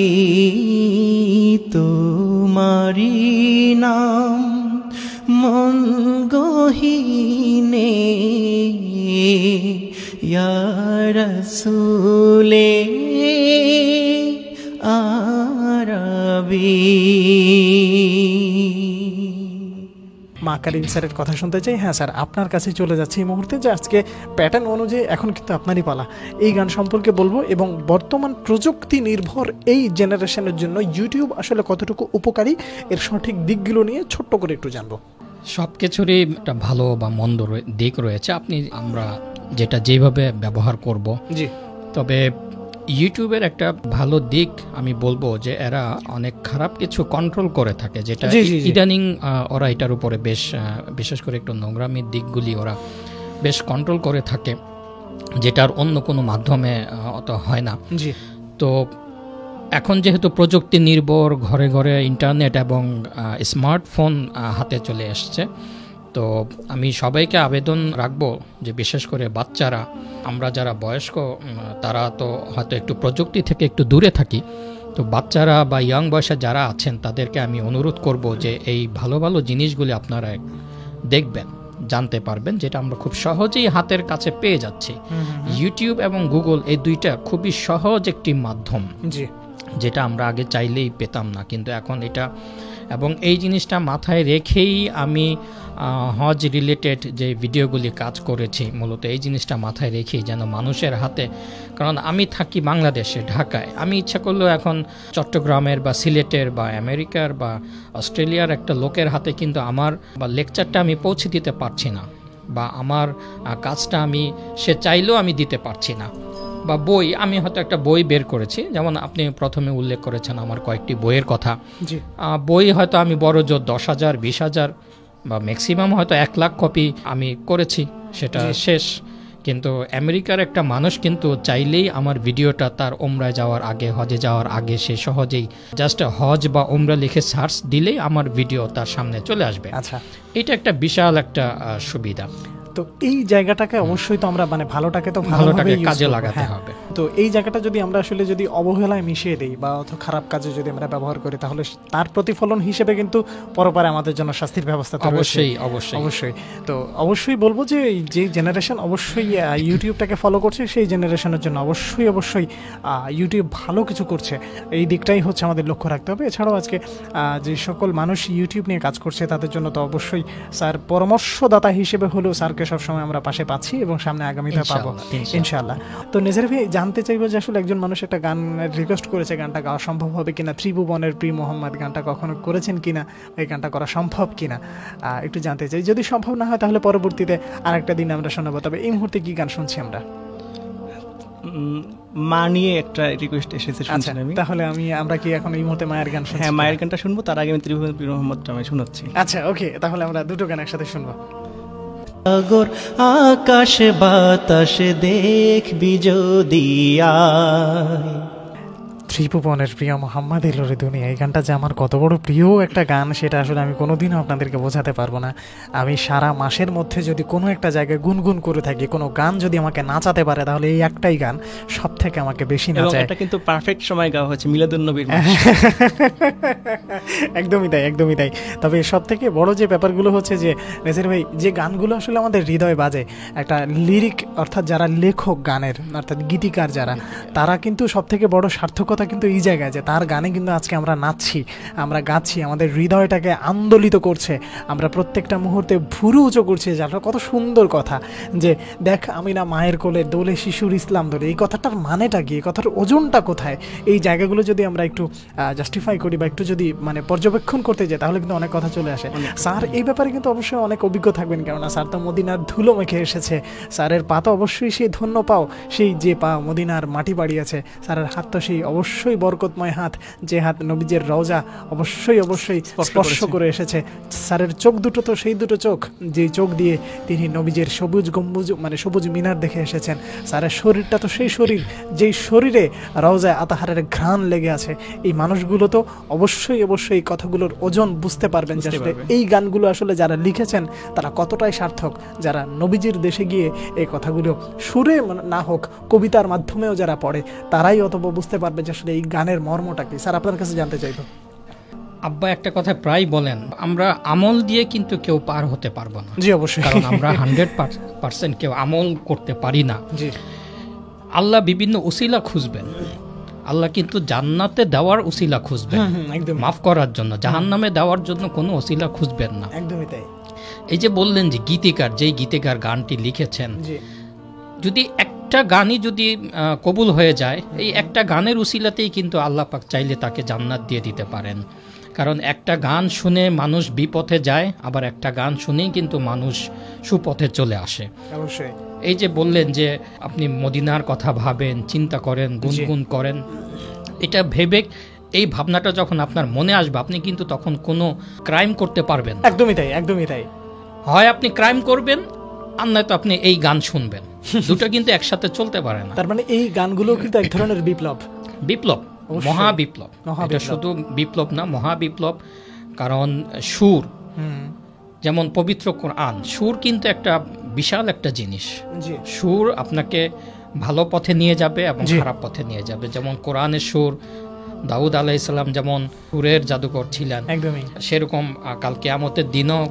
তোমারি নাম মন গহিনে। ইয়ারসুলে আরবি। মা কারিম স্যারের কথা শুনতে চাই? হ্যাঁ স্যার আপনার কাছে চলে যাচ্ছে এই মুহূর্তে যে আজকে প্যাটার্ন অনুযায়ী এখন কিন্তু আপনারই পালা। এই গান সম্পর্কে বলব এবং বর্তমান প্রযুক্তি নির্ভর এই জেনারেশনের জন্য ইউটিউব আসলে কতটুকু উপকারী এর সঠিক দিকগুলো নিয়ে ছোট্ট করে একটু জানব। সব কিছুরই একটা ভালো বা মন্দ দিক রয়েছে। আপনি আমরা যেটা যেভাবে ব্যবহার করব। জি। তবে ইউটিউবের একটা ভালো দিক আমি বলব যে এরা অনেক খারাপ কিছু কন্ট্রোল করে থাকে যেটা। ইদানিং ওরা এটার উপরে বেশ বিশেষ করে একটু নোংরামির দিকগুলি ওরা বেশ কন্ট্রোল করে থাকে যেটার অন্য কোনো মাধ্যমে অত হয় না। জি। তো এখন যেহেতু প্রযুক্তি নির্ভর ঘরে ঘরে ইন্টারনেট এবং স্মার্টফোন হাতে চলে এসছে তো আমি সবাইকে আবেদন রাখব যে বিশেষ করে বাচ্চারা আমরা যারা বয়স্ক তারা তো হয়তো একটু প্রযুক্তি থেকে একটু দূরে থাকি। তো বাচ্চারা বা ইয়াং বয়সে যারা আছেন তাদেরকে আমি অনুরোধ করব যে এই ভালো ভালো জিনিসগুলি আপনারা দেখবেন জানতে পারবেন যেটা আমরা খুব সহজেই হাতের কাছে পেয়ে যাচ্ছি। ইউটিউব এবং গুগল এই দুইটা খুবই সহজ একটি মাধ্যম। জি। যেটা আমরা আগে চাইলেই পেতাম না কিন্তু এখন এটা এবং এই জিনিসটা মাথায় রেখেই আমি হজ রিলেটেড যে ভিডিওগুলি কাজ করেছি মূলত এই জিনিসটা মাথায় রেখেই যেন মানুষের হাতে কারণ আমি থাকি বাংলাদেশে ঢাকায়। আমি ইচ্ছা করলেও এখন চট্টগ্রামের বা সিলেটের বা আমেরিকার বা অস্ট্রেলিয়ার একটা লোকের হাতে কিন্তু আমার বা লেকচারটা আমি পৌঁছে দিতে পারছি না বা আমার কাজটা আমি সে চাইলেও আমি দিতে পারছি না। বা বই আমি হয়তো একটা বই বের করেছি যেমন আপনি প্রথমে উল্লেখ করেছেন আমার কয়েকটি বইয়ের কথা। বই হয়তো আমি বড় জোর দশ হাজার বিশ হাজার বা ম্যাক্সিমাম হয়তো এক লাখ কপি আমি করেছি সেটা শেষ। কিন্তু আমেরিকার একটা মানুষ কিন্তু চাইলেই আমার ভিডিওটা তার ওমরায় যাওয়ার আগে হজে যাওয়ার আগে সে সহজেই জাস্ট হজ বা ওমরা লিখে সার্চ দিলেই আমার ভিডিও তার সামনে চলে আসবে। আচ্ছা। এটা একটা বিশাল একটা সুবিধা। তো এই জায়গাটাকে অবশ্যই তো আমরা মানে ভালোটাকে তো ভালোটাকে কাজে লাগাতে হ্যাঁ। হবে। তো এই জায়গাটা যদি আমরা আসলে যদি অবহেলায় মিশিয়ে দিই বা অথবা খারাপ কাজে যদি আমরা ব্যবহার করি তাহলে তার প্রতিফলন হিসেবে কিন্তু পরপরে আমাদের জন্য শাস্তির ব্যবস্থা তো অবশ্যই অবশ্যই। অবশ্যই। তো অবশ্যই বলব যে যে জেনারেশন অবশ্যই ইউটিউবটাকে ফলো করছে সেই জেনারেশনের জন্য অবশ্যই অবশ্যই ইউটিউব ভালো কিছু করছে। এই দিকটাই হচ্ছে আমাদের লক্ষ্য রাখতে হবে। এছাড়াও আজকে যে সকল মানুষ ইউটিউব নিয়ে কাজ করছে তাদের জন্য তো অবশ্যই স্যার পরামর্শদাতা হিসেবে হলেও স্যারকে সবসময় আমরা পাশে পাচ্ছি এবং সামনে আগামীতে পাবো। ইনশাআল্লাহ তো নিজের ভাই জানতে চাইব যে আসলে একজন মানুষ একটা গান রিকোয়েস্ট করেছে গানটা গাওয়া সম্ভব হবে কিনা? ত্রিভুবনের প্রি মোহাম্মদ গানটা কখনো করেছেন কিনা? এই গানটা করা সম্ভব কিনা? একটু জানতে চাই। যদি সম্ভব না হয় তাহলে পরবর্তীতে আরেকটা দিন আমরা শোনাবো। তবে এই মুহূর্তে কি গান শুনছি আমরা? মা নিয়ে একটা রিকোয়েস্ট এসেছে আচ্ছা শুনছেন আমি। তাহলে আমি আমরা কি এখন এই মুহূর্তে মায়ের গান শুনছি? হ্যাঁ মায়ের গানটা শুনব তার আগে আমি ত্রিভুবন পীর মোহাম্মদ আমি শোনাচ্ছি। আচ্ছা ওকে তাহলে আমরা দুটো গান একসাথে শুনব। সাগর আকাশ বাতাস দেখবি যদি আয়। ত্রিভুবনের প্রিয় মোহাম্মদ এলোরে দুনিয়া। এই গানটা যে আমার কত বড় প্রিয় একটা গান সেটা আসলে আমি কোনোদিনও আপনাদেরকে বোঝাতে পারব না। আমি সারা মাসের মধ্যে যদি কোনো একটা জায়গায় গুনগুন করে থাকি কোনো গান যদি আমাকে নাচাতে পারে তাহলে এই একটাই গান সব থেকে আমাকে বেশি নাচায়। এটা কিন্তু পারফেক্ট সময় গাওয়া হয়েছে মিলাদুন নবীর মাস। একদমই তাই একদমই তাই। তবে সব থেকে বড় যে ব্যাপারগুলো হচ্ছে যে নেসির ভাই যে গানগুলো আসলে আমাদের হৃদয় বাজে একটা লিরিক অর্থাৎ যারা লেখক গানের অর্থাৎ গীতিকার যারা তারা কিন্তু সব থেকে বড় সার্থকতা কিন্তু এই জায়গায় যে তার গানে কিন্তু আজকে আমরা নাচছি আমরা গাচ্ছি আমাদের হৃদয়টাকে আন্দোলিত করছে আমরা প্রত্যেকটা মুহূর্তে ভুরু উঁচু করছি যাটা কত সুন্দর কথা যে দেখ আমি না মায়ের কোলে দোলে শিশুর ইসলাম ধরে এই কথাটার মানেটা কি এই কথার ওজনটা কোথায়? এই জায়গাগুলো যদি আমরা একটু জাস্টিফাই করি বা একটু যদি মানে পর্যবেক্ষণ করতে যাই তাহলে কিন্তু অনেক কথা চলে আসে। স্যার এই ব্যাপারে কিন্তু অবশ্যই অনেক অভিজ্ঞ থাকবেন কেননা স্যার তো মদিনার ধুলো মেখে এসেছে। স্যারের পা তো অবশ্যই সেই ধন্য পাও সেই যে পা মদিনার মাটি বাড়িয়েছে স্যারের হাত তো সেই অবশ্যই বরকতময় হাত যে হাত নবীজের রওজা অবশ্যই অবশ্যই স্পর্শ করে এসেছে। স্যারের চোখ দুটো তো সেই দুটো চোখ যে চোখ দিয়ে তিনি নবীজের সবুজ গম্বুজ মানে সবুজ মিনার দেখে এসেছেন। স্যারের শরীরটা তো সেই শরীর যেই শরীরে রওজায় আতাহারের ঘ্রাণ লেগে আছে। এই মানুষগুলো তো অবশ্যই অবশ্যই এই কথাগুলোর ওজন বুঝতে পারবেন যে আসলে এই গানগুলো আসলে যারা লিখেছেন তারা কতটাই সার্থক? যারা নবীজির দেশে গিয়ে এই কথাগুলো সুরে না হোক কবিতার মাধ্যমেও যারা পড়ে তারাই অথবা বুঝতে পারবে যে আসলে এই গানের মর্মটা কি? স্যার আপনার কাছে জানতে চাইব। আব্বা একটা কথা প্রায় বলেন আমরা আমল দিয়ে কিন্তু কেউ পার হতে পারব না। জি অবশ্যই। কারণ আমরা হান্ড্রেড পার্সেন্ট কেউ আমল করতে পারি না। জি। আল্লাহ বিভিন্ন উসিলা খুঁজবেন। আল্লাহ কিন্তু জান্নাতে দেওয়ার উসিলা খুঁজবেন। একদম মাফ করার জন্য জাহান্নামে দেওয়ার জন্য কোনো ওসিলা খুঁজবেন না। একদমই তাই। এই যে বললেন যে গীতিকার যেই গীতিকার গানটি লিখেছেন যদি একটা গানই যদি কবুল হয়ে যায় এই একটা গানের উসিলাতেই কিন্তু আল্লাহ পাক চাইলে তাকে জান্নাত দিয়ে দিতে পারেন। কারণ একটা গান শুনে মানুষ বিপথে যায় আবার একটা গান শুনেই কিন্তু মানুষ সুপথে চলে আসে। অবশ্যই। এই যে বললেন যে আপনি মদিনার কথা ভাবেন চিন্তা করেন গুনগুন করেন এটা ভেবে এই ভাবনাটা যখন আপনার মনে আসবে আপনি কিন্তু তখন কোনো ক্রাইম করতে পারবেন একদমই তাই একদমই তাই। হয় আপনি ক্রাইম করবেন আর নয়তো আপনি এই গান শুনবেন। দুটো কিন্তু একসাথে চলতে পারে না। তার মানে এই গানগুলো কিন্তু এক ধরনের বিপ্লব। বিপ্লব মহা বিপ্লব। এটা শুধু বিপ্লব না মহা বিপ্লব কারণ সুর। যেমন পবিত্র কোরআন সুর কিন্তু একটা বিশাল একটা জিনিস। সুর আপনাকে ভালো পথে নিয়ে যাবে এবং খারাপ পথে নিয়ে যাবে। যেমন কোরআনের সুর দাউদ আলাইসাল্লাম যেমন সুরের জাদুকর ছিলেন একদমই। সেরকম কাল কেয়ামতের দিনও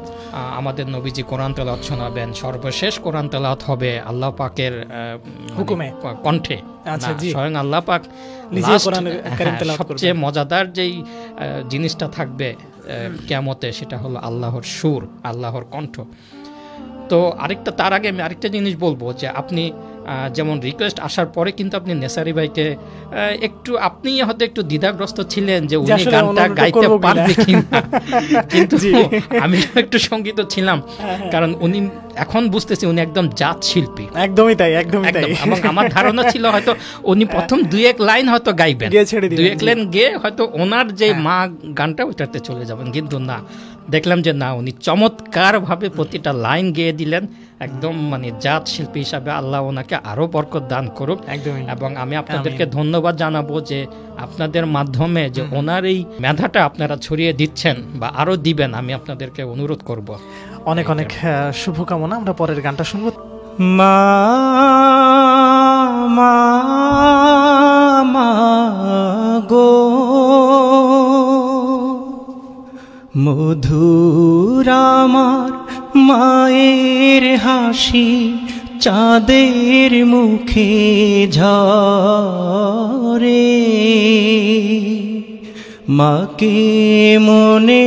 আমাদের নবীজি কোরআন তেলাওয়াত শোনাবেন। সর্বশেষ কোরআন তেলাওয়াত হবে আল্লাহ পাকের মানে হুকুমে। কণ্ঠে। আচ্ছা। স্বয়ং আল্লাহ পাক হ্যাঁ, সবচেয়ে মজাদার যেই জিনিসটা থাকবে কেয়ামতে সেটা হলো আল্লাহর সুর আল্লাহর কণ্ঠ। তো আরেকটা তার আগে আমি আরেকটা জিনিস বলব যে আপনি যেমন রিকোয়েস্ট আসার পরে কিন্তু আপনি নেসারি ভাইকে একটু আপনি হয়তো একটু দ্বিধাগ্রস্ত ছিলেন যে উনি গানটা গাইতে পারবে কিনা। কিন্তু আমি একটু সংগীত ছিলাম কারণ উনি এখন বুঝতেছি উনি একদম জাত শিল্পী। একদমই তাই একদমই তাই। এবং আমার ধারণা ছিল হয়তো উনি প্রথম দুই এক লাইন হয়তো গাইবেন। দুই এক লাইন গেয়ে হয়তো ওনার যে মা গানটা ওইটাতে চলে যাবেন। কিন্তু না দেখলাম যে না উনি চমৎকার ভাবে প্রতিটা লাইন গেয়ে দিলেন। একদম মানে জাত শিল্পী হিসাবে আল্লাহ ওনাকে আরও বরকত দান করুক। একদমই। এবং আমি আপনাদেরকে ধন্যবাদ জানাব যে আপনাদের মাধ্যমে যে ওনার এই মেধাটা আপনারা ছড়িয়ে দিচ্ছেন বা আরও দিবেন আমি আপনাদেরকে অনুরোধ করব। অনেক অনেক শুভকামনা। আমরা পরের গানটা শুনব। মা মা গো মধুর আমার মায়ের হাসি চাঁদের মুখে ঝরে। মাকে মনে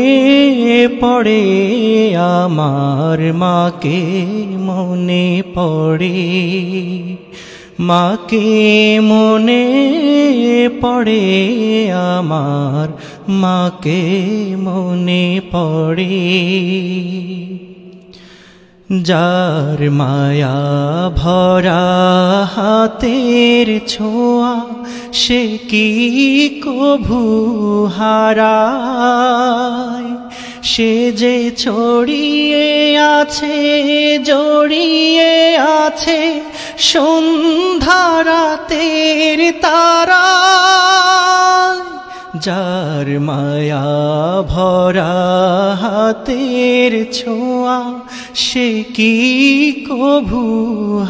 পড়ে, আমার মাকে মনে পড়ে। মাকে মনে পড়ে, আমার মাকে মনে পড়ে। যার মায়া ভরা হাতের ছোঁয়া, সে কি কভু হারায়? সে যে ছড়িয়ে আছে, জড়িয়ে আছে সন্ধ্যারাতের তারা যার মায়া ভরা হাতের ছোঁয়া, সে কি কভু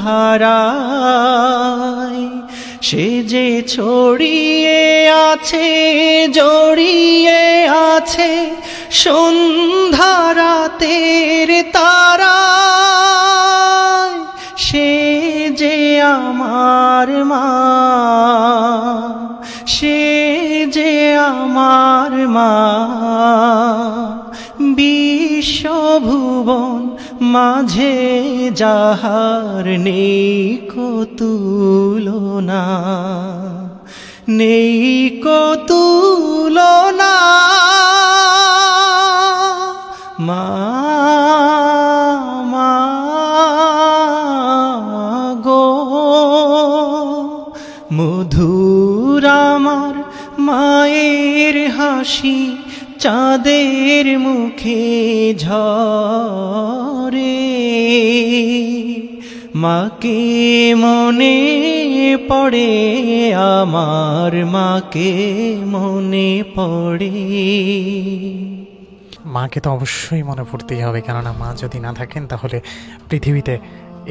হারায়? সে যে ছড়িয়ে আছে, জড়িয়ে আছে সন্ধ্যারাতের তারা সে যে আমার মা, সে আমার মা। বিশ্বভুবন মাঝে যাহার নেই কতুলনা। নেই কতুলনা। মা হাসি চাঁদের মুখে ঝরে। মাকে মনে পড়ে, আমার মাকে মনে পড়ে। মাকে তো অবশ্যই মনে পড়তেই হবে, কেননা মা যদি না থাকেন তাহলে পৃথিবীতে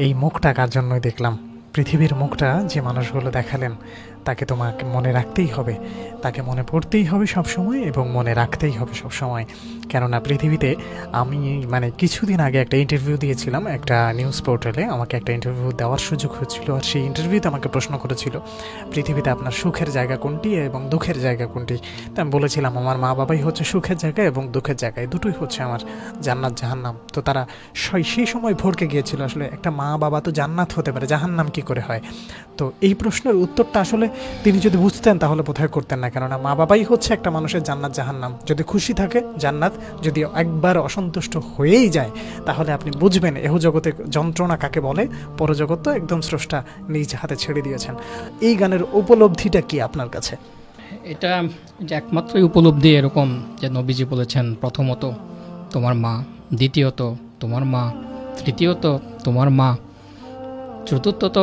এই মুখটা কার জন্যই দেখলাম? পৃথিবীর মুখটা যে মানুষগুলো দেখালেন, তাকে তোমাকে মনে রাখতেই হবে। তাকে মনে পড়তেই হবে সব সময় এবং মনে রাখতেই হবে সব সময় কেননা পৃথিবীতে আমি মানে কিছুদিন আগে একটা ইন্টারভিউ দিয়েছিলাম একটা নিউজ পোর্টালে আমাকে একটা ইন্টারভিউ দেওয়ার সুযোগ হয়েছিল আর সেই ইন্টারভিউতে আমাকে প্রশ্ন করেছিল, পৃথিবীতে আপনার সুখের জায়গা কোনটি এবং দুঃখের জায়গা কোনটি? তা আমি বলেছিলাম, আমার মা বাবাই হচ্ছে সুখের জায়গা এবং দুঃখের জায়গায় দুটোই হচ্ছে আমার জান্নাত, জাহান্নাম। তো তারা সেই সময় ভরকে গিয়েছিল। আসলে একটা মা বাবা তো জান্নাত হতে পারে, জাহান্নাম কি করে হয়। তো এই প্রশ্নের উত্তরটা আসলে তিনি যদি বুঝতেন তাহলে বোধহয় করতেন না। কেননা মা বাবাই হচ্ছে একটা মানুষের জান্নাত জাহান্নাম। যদি খুশি থাকে জান্নাত, যদি একবার অসন্তুষ্ট হয়েই যায়, তাহলে আপনি বুঝবেন এহ জগতে যন্ত্রণা কাকে বলে? পরজগৎ তো একদম স্রষ্টা নিজ হাতে ছেড়ে দিয়েছেন। এই গানের উপলব্ধিটা কি আপনার কাছে? এটা যে একমাত্রই উপলব্ধি এরকম যে নবীজি বলেছেন, প্রথমত তোমার মা, দ্বিতীয়ত তোমার মা, তৃতীয়ত তোমার মা চতুর্থত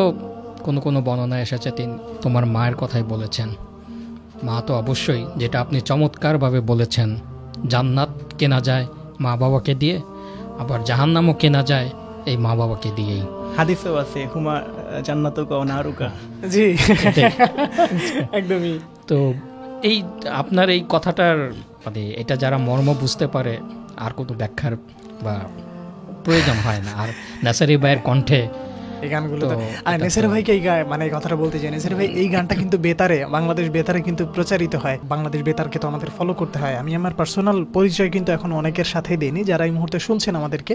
কোনো কোনো বর্ণনায় এসেছে তিনি তোমার মায়ের কথাই বলেছেন। মা তো অবশ্যই যেটা আপনি চমৎকারভাবে বলেছেন জান্নাত কেনা যায় মা বাবাকে দিয়ে আবার জাহান্নামও কেনা যায় এই মা বাবাকে দিয়েই। হাদিসেও আছে হুমা জান্নাত নারুকা। জি। একদমই। তো এই আপনার এই কথাটার মানে এটা যারা মর্ম বুঝতে পারে আর কোনো ব্যাখ্যার বা প্রয়োজন হয় না। আর নাসারি ভাইয়ের কণ্ঠে এই গানগুলো আর নেসের ভাইকে এই মানে এই কথাটা বলতে চাই নেসের ভাই এই গানটা কিন্তু বেতারে বাংলাদেশ বেতারে কিন্তু প্রচারিত হয়। বাংলাদেশ বেতারকে তো আমাদের ফলো করতে হয়। আমি আমার পার্সোনাল পরিচয় কিন্তু এখন অনেকের সাথে দিইনি যারা এই মুহূর্তে শুনছেন আমাদেরকে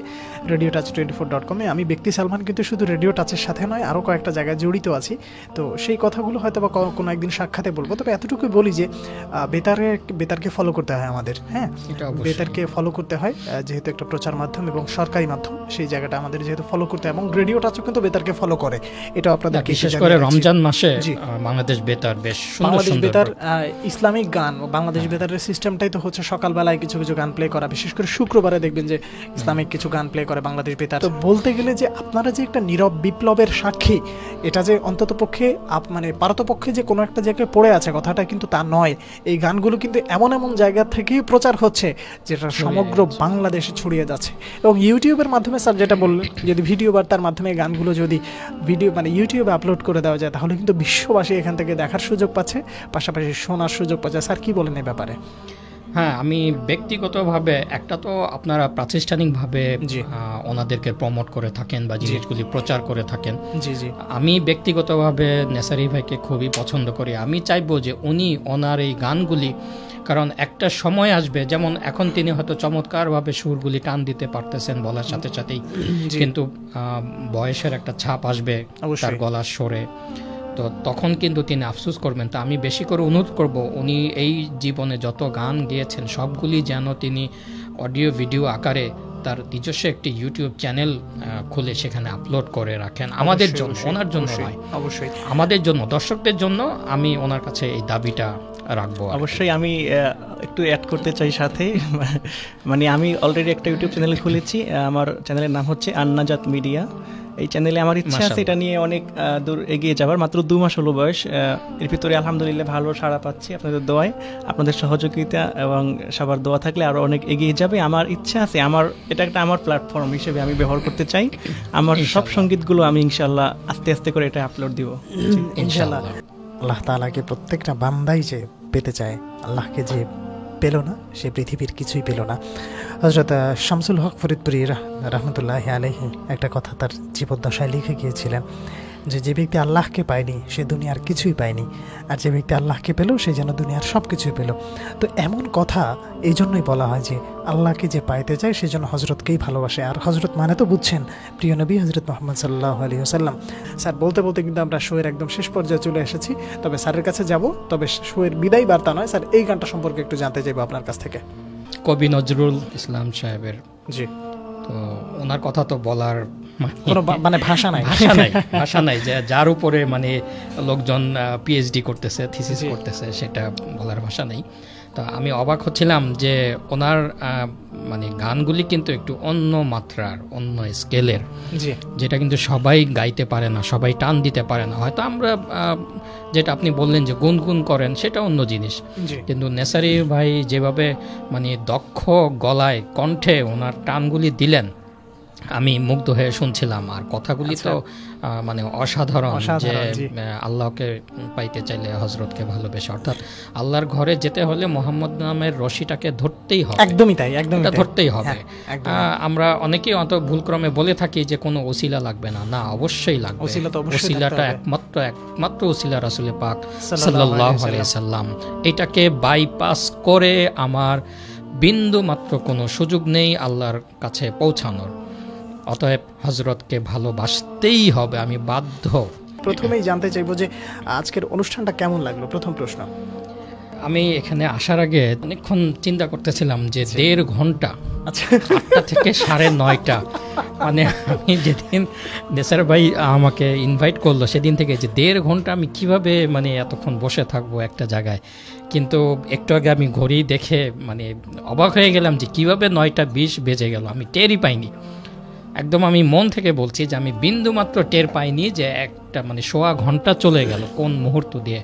Radio Touch twenty four dot কমে আমি ব্যক্তি সালমান কিন্তু শুধু রেডিও টাচের সাথে নয় আরও কয়েকটা জায়গায় জড়িত আছি। তো সেই কথাগুলো হয়তো বা কোনো একদিন সাক্ষাতে বলব। তবে এতটুকুই বলি যে বেতারে বেতারকে ফলো করতে হয় আমাদের হ্যাঁ? বেতারকে ফলো করতে হয় যেহেতু একটা প্রচার মাধ্যম এবং সরকারি মাধ্যম সেই জায়গাটা আমাদের যেহেতু ফলো করতে হয়। এবং রেডিও টাচও কিন্তু বেতারকে ফলো করে। এটা আপনাদের বিশেষ করে রমজান মাসে বাংলাদেশ বেতার বেশ সুন্দর বাংলাদেশ বেতার ইসলামিক গান বাংলাদেশ বেতারের সিস্টেমটাই তো হচ্ছে সকালবেলায় কিছু কিছু গান প্লে করা। বিশেষ করে শুক্রবারে দেখবেন যে ইসলামিক কিছু গান প্লে করে বাংলাদেশ বেতার। তো বলতে গেলে যে আপনারা যে একটা নীরব বিপ্লবের সাক্ষী এটা যে অন্তত পক্ষে আপ- মানে পারতপক্ষে যে কোনো একটা জায়গায় পড়ে আছে কথাটা কিন্তু তা নয়। এই গানগুলো কিন্তু এমন এমন জায়গা থেকেই প্রচার হচ্ছে যেটা সমগ্র বাংলাদেশে ছড়িয়ে যাচ্ছে। এবং ইউটিউবের মাধ্যমে স্যার যেটা বললেন যদি ভিডিও বার্তার মাধ্যমে গানগুলো যদি যদি ভিডিও মানে ইউটিউবে আপলোড করে দেওয়া যায় তাহলে কিন্তু বিশ্ববাসী এখান থেকে দেখার সুযোগ পাচ্ছে পাশাপাশি শোনার সুযোগ পাচ্ছে। স্যার কী বলেন এই ব্যাপারে? হ্যাঁ আমি ব্যক্তিগতভাবে একটা তো আপনারা প্রাতিষ্ঠানিকভাবে জি। ওনাদেরকে প্রমোট করে থাকেন বা জিনিসগুলি প্রচার করে থাকেন। জি জি। আমি ব্যক্তিগতভাবে নেসারি ভাইকে খুবই পছন্দ করি। আমি চাইব যে উনি ওনার এই গানগুলি কারণ একটা সময় আসবে যেমন এখন তিনি হয়তো চমৎকারভাবে সুরগুলি টান দিতে পারতেছেন বলার সাথে সাথেই। কিন্তু বয়সের একটা ছাপ আসবে। তার গলার সরে। তো তখন কিন্তু তিনি আফসোস করবেন। তো আমি বেশি করে অনুরোধ করব উনি এই জীবনে যত গান গেয়েছেন সবগুলি যেন তিনি অডিও ভিডিও আকারে তার নিজস্ব একটি ইউটিউব চ্যানেল খুলে সেখানে আপলোড করে রাখেন। আমাদের জন্য ওনার জন্য নয়। অবশ্যই। আমাদের জন্য দর্শকদের জন্য আমি ওনার কাছে এই দাবিটা রাখব অবশ্যই আমি একটু অ্যাড করতে চাই সাথে। মানে আমি অলরেডি একটা ইউটিউব চ্যানেল খুলেছি আমার চ্যানেলের নাম হচ্ছে আন্নাজাত মিডিয়া এই চ্যানেলে আমার ইচ্ছা আছে এটা নিয়ে অনেক দূর এগিয়ে যাবার মাত্র দু মাস হলো বয়স এর ভিতরে আলহামদুলিল্লাহ ভালো সাড়া পাচ্ছি আপনাদের দোয়ায়। আপনাদের সহযোগিতা এবং সবার দোয়া থাকলে আরও অনেক এগিয়ে যাবে। আমার ইচ্ছা আছে আমার এটা একটা আমার প্ল্যাটফর্ম হিসেবে আমি ব্যবহার করতে চাই। আমার সব সঙ্গীতগুলো আমি ইনশাল্লাহ আস্তে আস্তে করে এটা আপলোড দিব। ইনশাল্লাহ আল্লাহ তাআলাকে প্রত্যেকটা বান্দাই যে পেতে চায়। আল্লাহকে যে পেল না, সে পৃথিবীর কিছুই পেল না। হজরত শামসুল হক ফরিদপুরি রাহমতুল্লাহ আলহি একটা কথা তার জীবদ্দশায় লিখে গিয়েছিলেন। যে যে ব্যক্তি আল্লাহকে পায়নি সে দুনিয়ার কিছুই পায়নি। আর যে ব্যক্তি আল্লাহকে পেল সে যেন দুনিয়ার সব কিছুই পেল। তো এমন কথা এই জন্যই বলা হয় যে আল্লাহকে যে পাইতে চায় সে যেন হজরতকেই ভালোবাসে। আর হজরত মানে তো বুঝছেন প্রিয় নবী হজরত মোহাম্মদ সাল্লাহ আলী আসাল্লাম স্যার বলতে বলতে কিন্তু আমরা শোয়ের একদম শেষ পর্যায়ে চলে এসেছি। তবে স্যারের কাছে যাব তবে শোয়ের বিদায় বার্তা নয়। স্যার এই গানটা সম্পর্কে একটু জানতে চাইব আপনার কাছ থেকে। কবি নজরুল ইসলাম সাহেবের। জি। তো ওনার কথা তো বলার কোনো মানে ভাষা নাই। ভাষা নাই ভাষা নাই যে যার উপরে মানে লোকজন পিএইচডি করতেছে থিসিস করতেছে সেটা বলার ভাষা নেই। তো আমি অবাক হচ্ছিলাম যে ওনার মানে গানগুলি কিন্তু একটু অন্য মাত্রার অন্য স্কেলের যেটা কিন্তু সবাই গাইতে পারে না সবাই টান দিতে পারে না। হয়তো আমরা যেটা আপনি বললেন যে গুনগুন করেন সেটা অন্য জিনিস। কিন্তু নেসারি ভাই যেভাবে মানে দক্ষ গলায় কণ্ঠে ওনার টানগুলি দিলেন আমি মুগ্ধ হয়ে শুনছিলাম। আর কথাগুলি তো মানে অসাধারণ যে আল্লাহকে পাইতে চাইলে হজরতকে ভালোবেসে। অর্থাৎ আল্লাহর ঘরে যেতে হলে মোহাম্মদ নামের রশিটাকে ধরতেই হবে। একদমই তাই তাই। ধরতেই হবে। হ্যাঁ, আমরা অনেকেই অত ভুলক্রমে বলে থাকি যে কোনো ওসিলা লাগবে না। না অবশ্যই লাগবে। ওসিলা ওসিলাটা একমাত্র একমাত্র ওসিলা রাসুলে পাক আলাইহি সাল্লাম। এটাকে বাইপাস করে আমার বিন্দু মাত্র কোনো সুযোগ নেই আল্লাহর কাছে পৌঁছানোর। অতএব হজরতকে ভালোবাসতেই হবে আমি বাধ্য। প্রথমেই জানতে চাইব যে আজকের অনুষ্ঠানটা কেমন লাগল? প্রথম প্রশ্ন। আমি এখানে আসার আগে অনেকক্ষণ চিন্তা করতেছিলাম যে দেড় ঘণ্টা আচ্ছা। আটটা থেকে সাড়ে নয়টা। মানে আমি যেদিন নেসার ভাই আমাকে ইনভাইট করল সেদিন থেকে যে দেড় ঘণ্টা আমি কীভাবে মানে এতক্ষণ বসে থাকব একটা জায়গায়। কিন্তু একটু আগে আমি ঘড়ি দেখে মানে অবাক হয়ে গেলাম যে কীভাবে নয়টা বিশ বেজে গেল আমি টেরই পাইনি। একদম আমি মন থেকে বলছি যে আমি বিন্দু মাত্র টের পাইনি যে একটা মানে সোয়া ঘণ্টা চলে গেল কোন মুহূর্ত দিয়ে।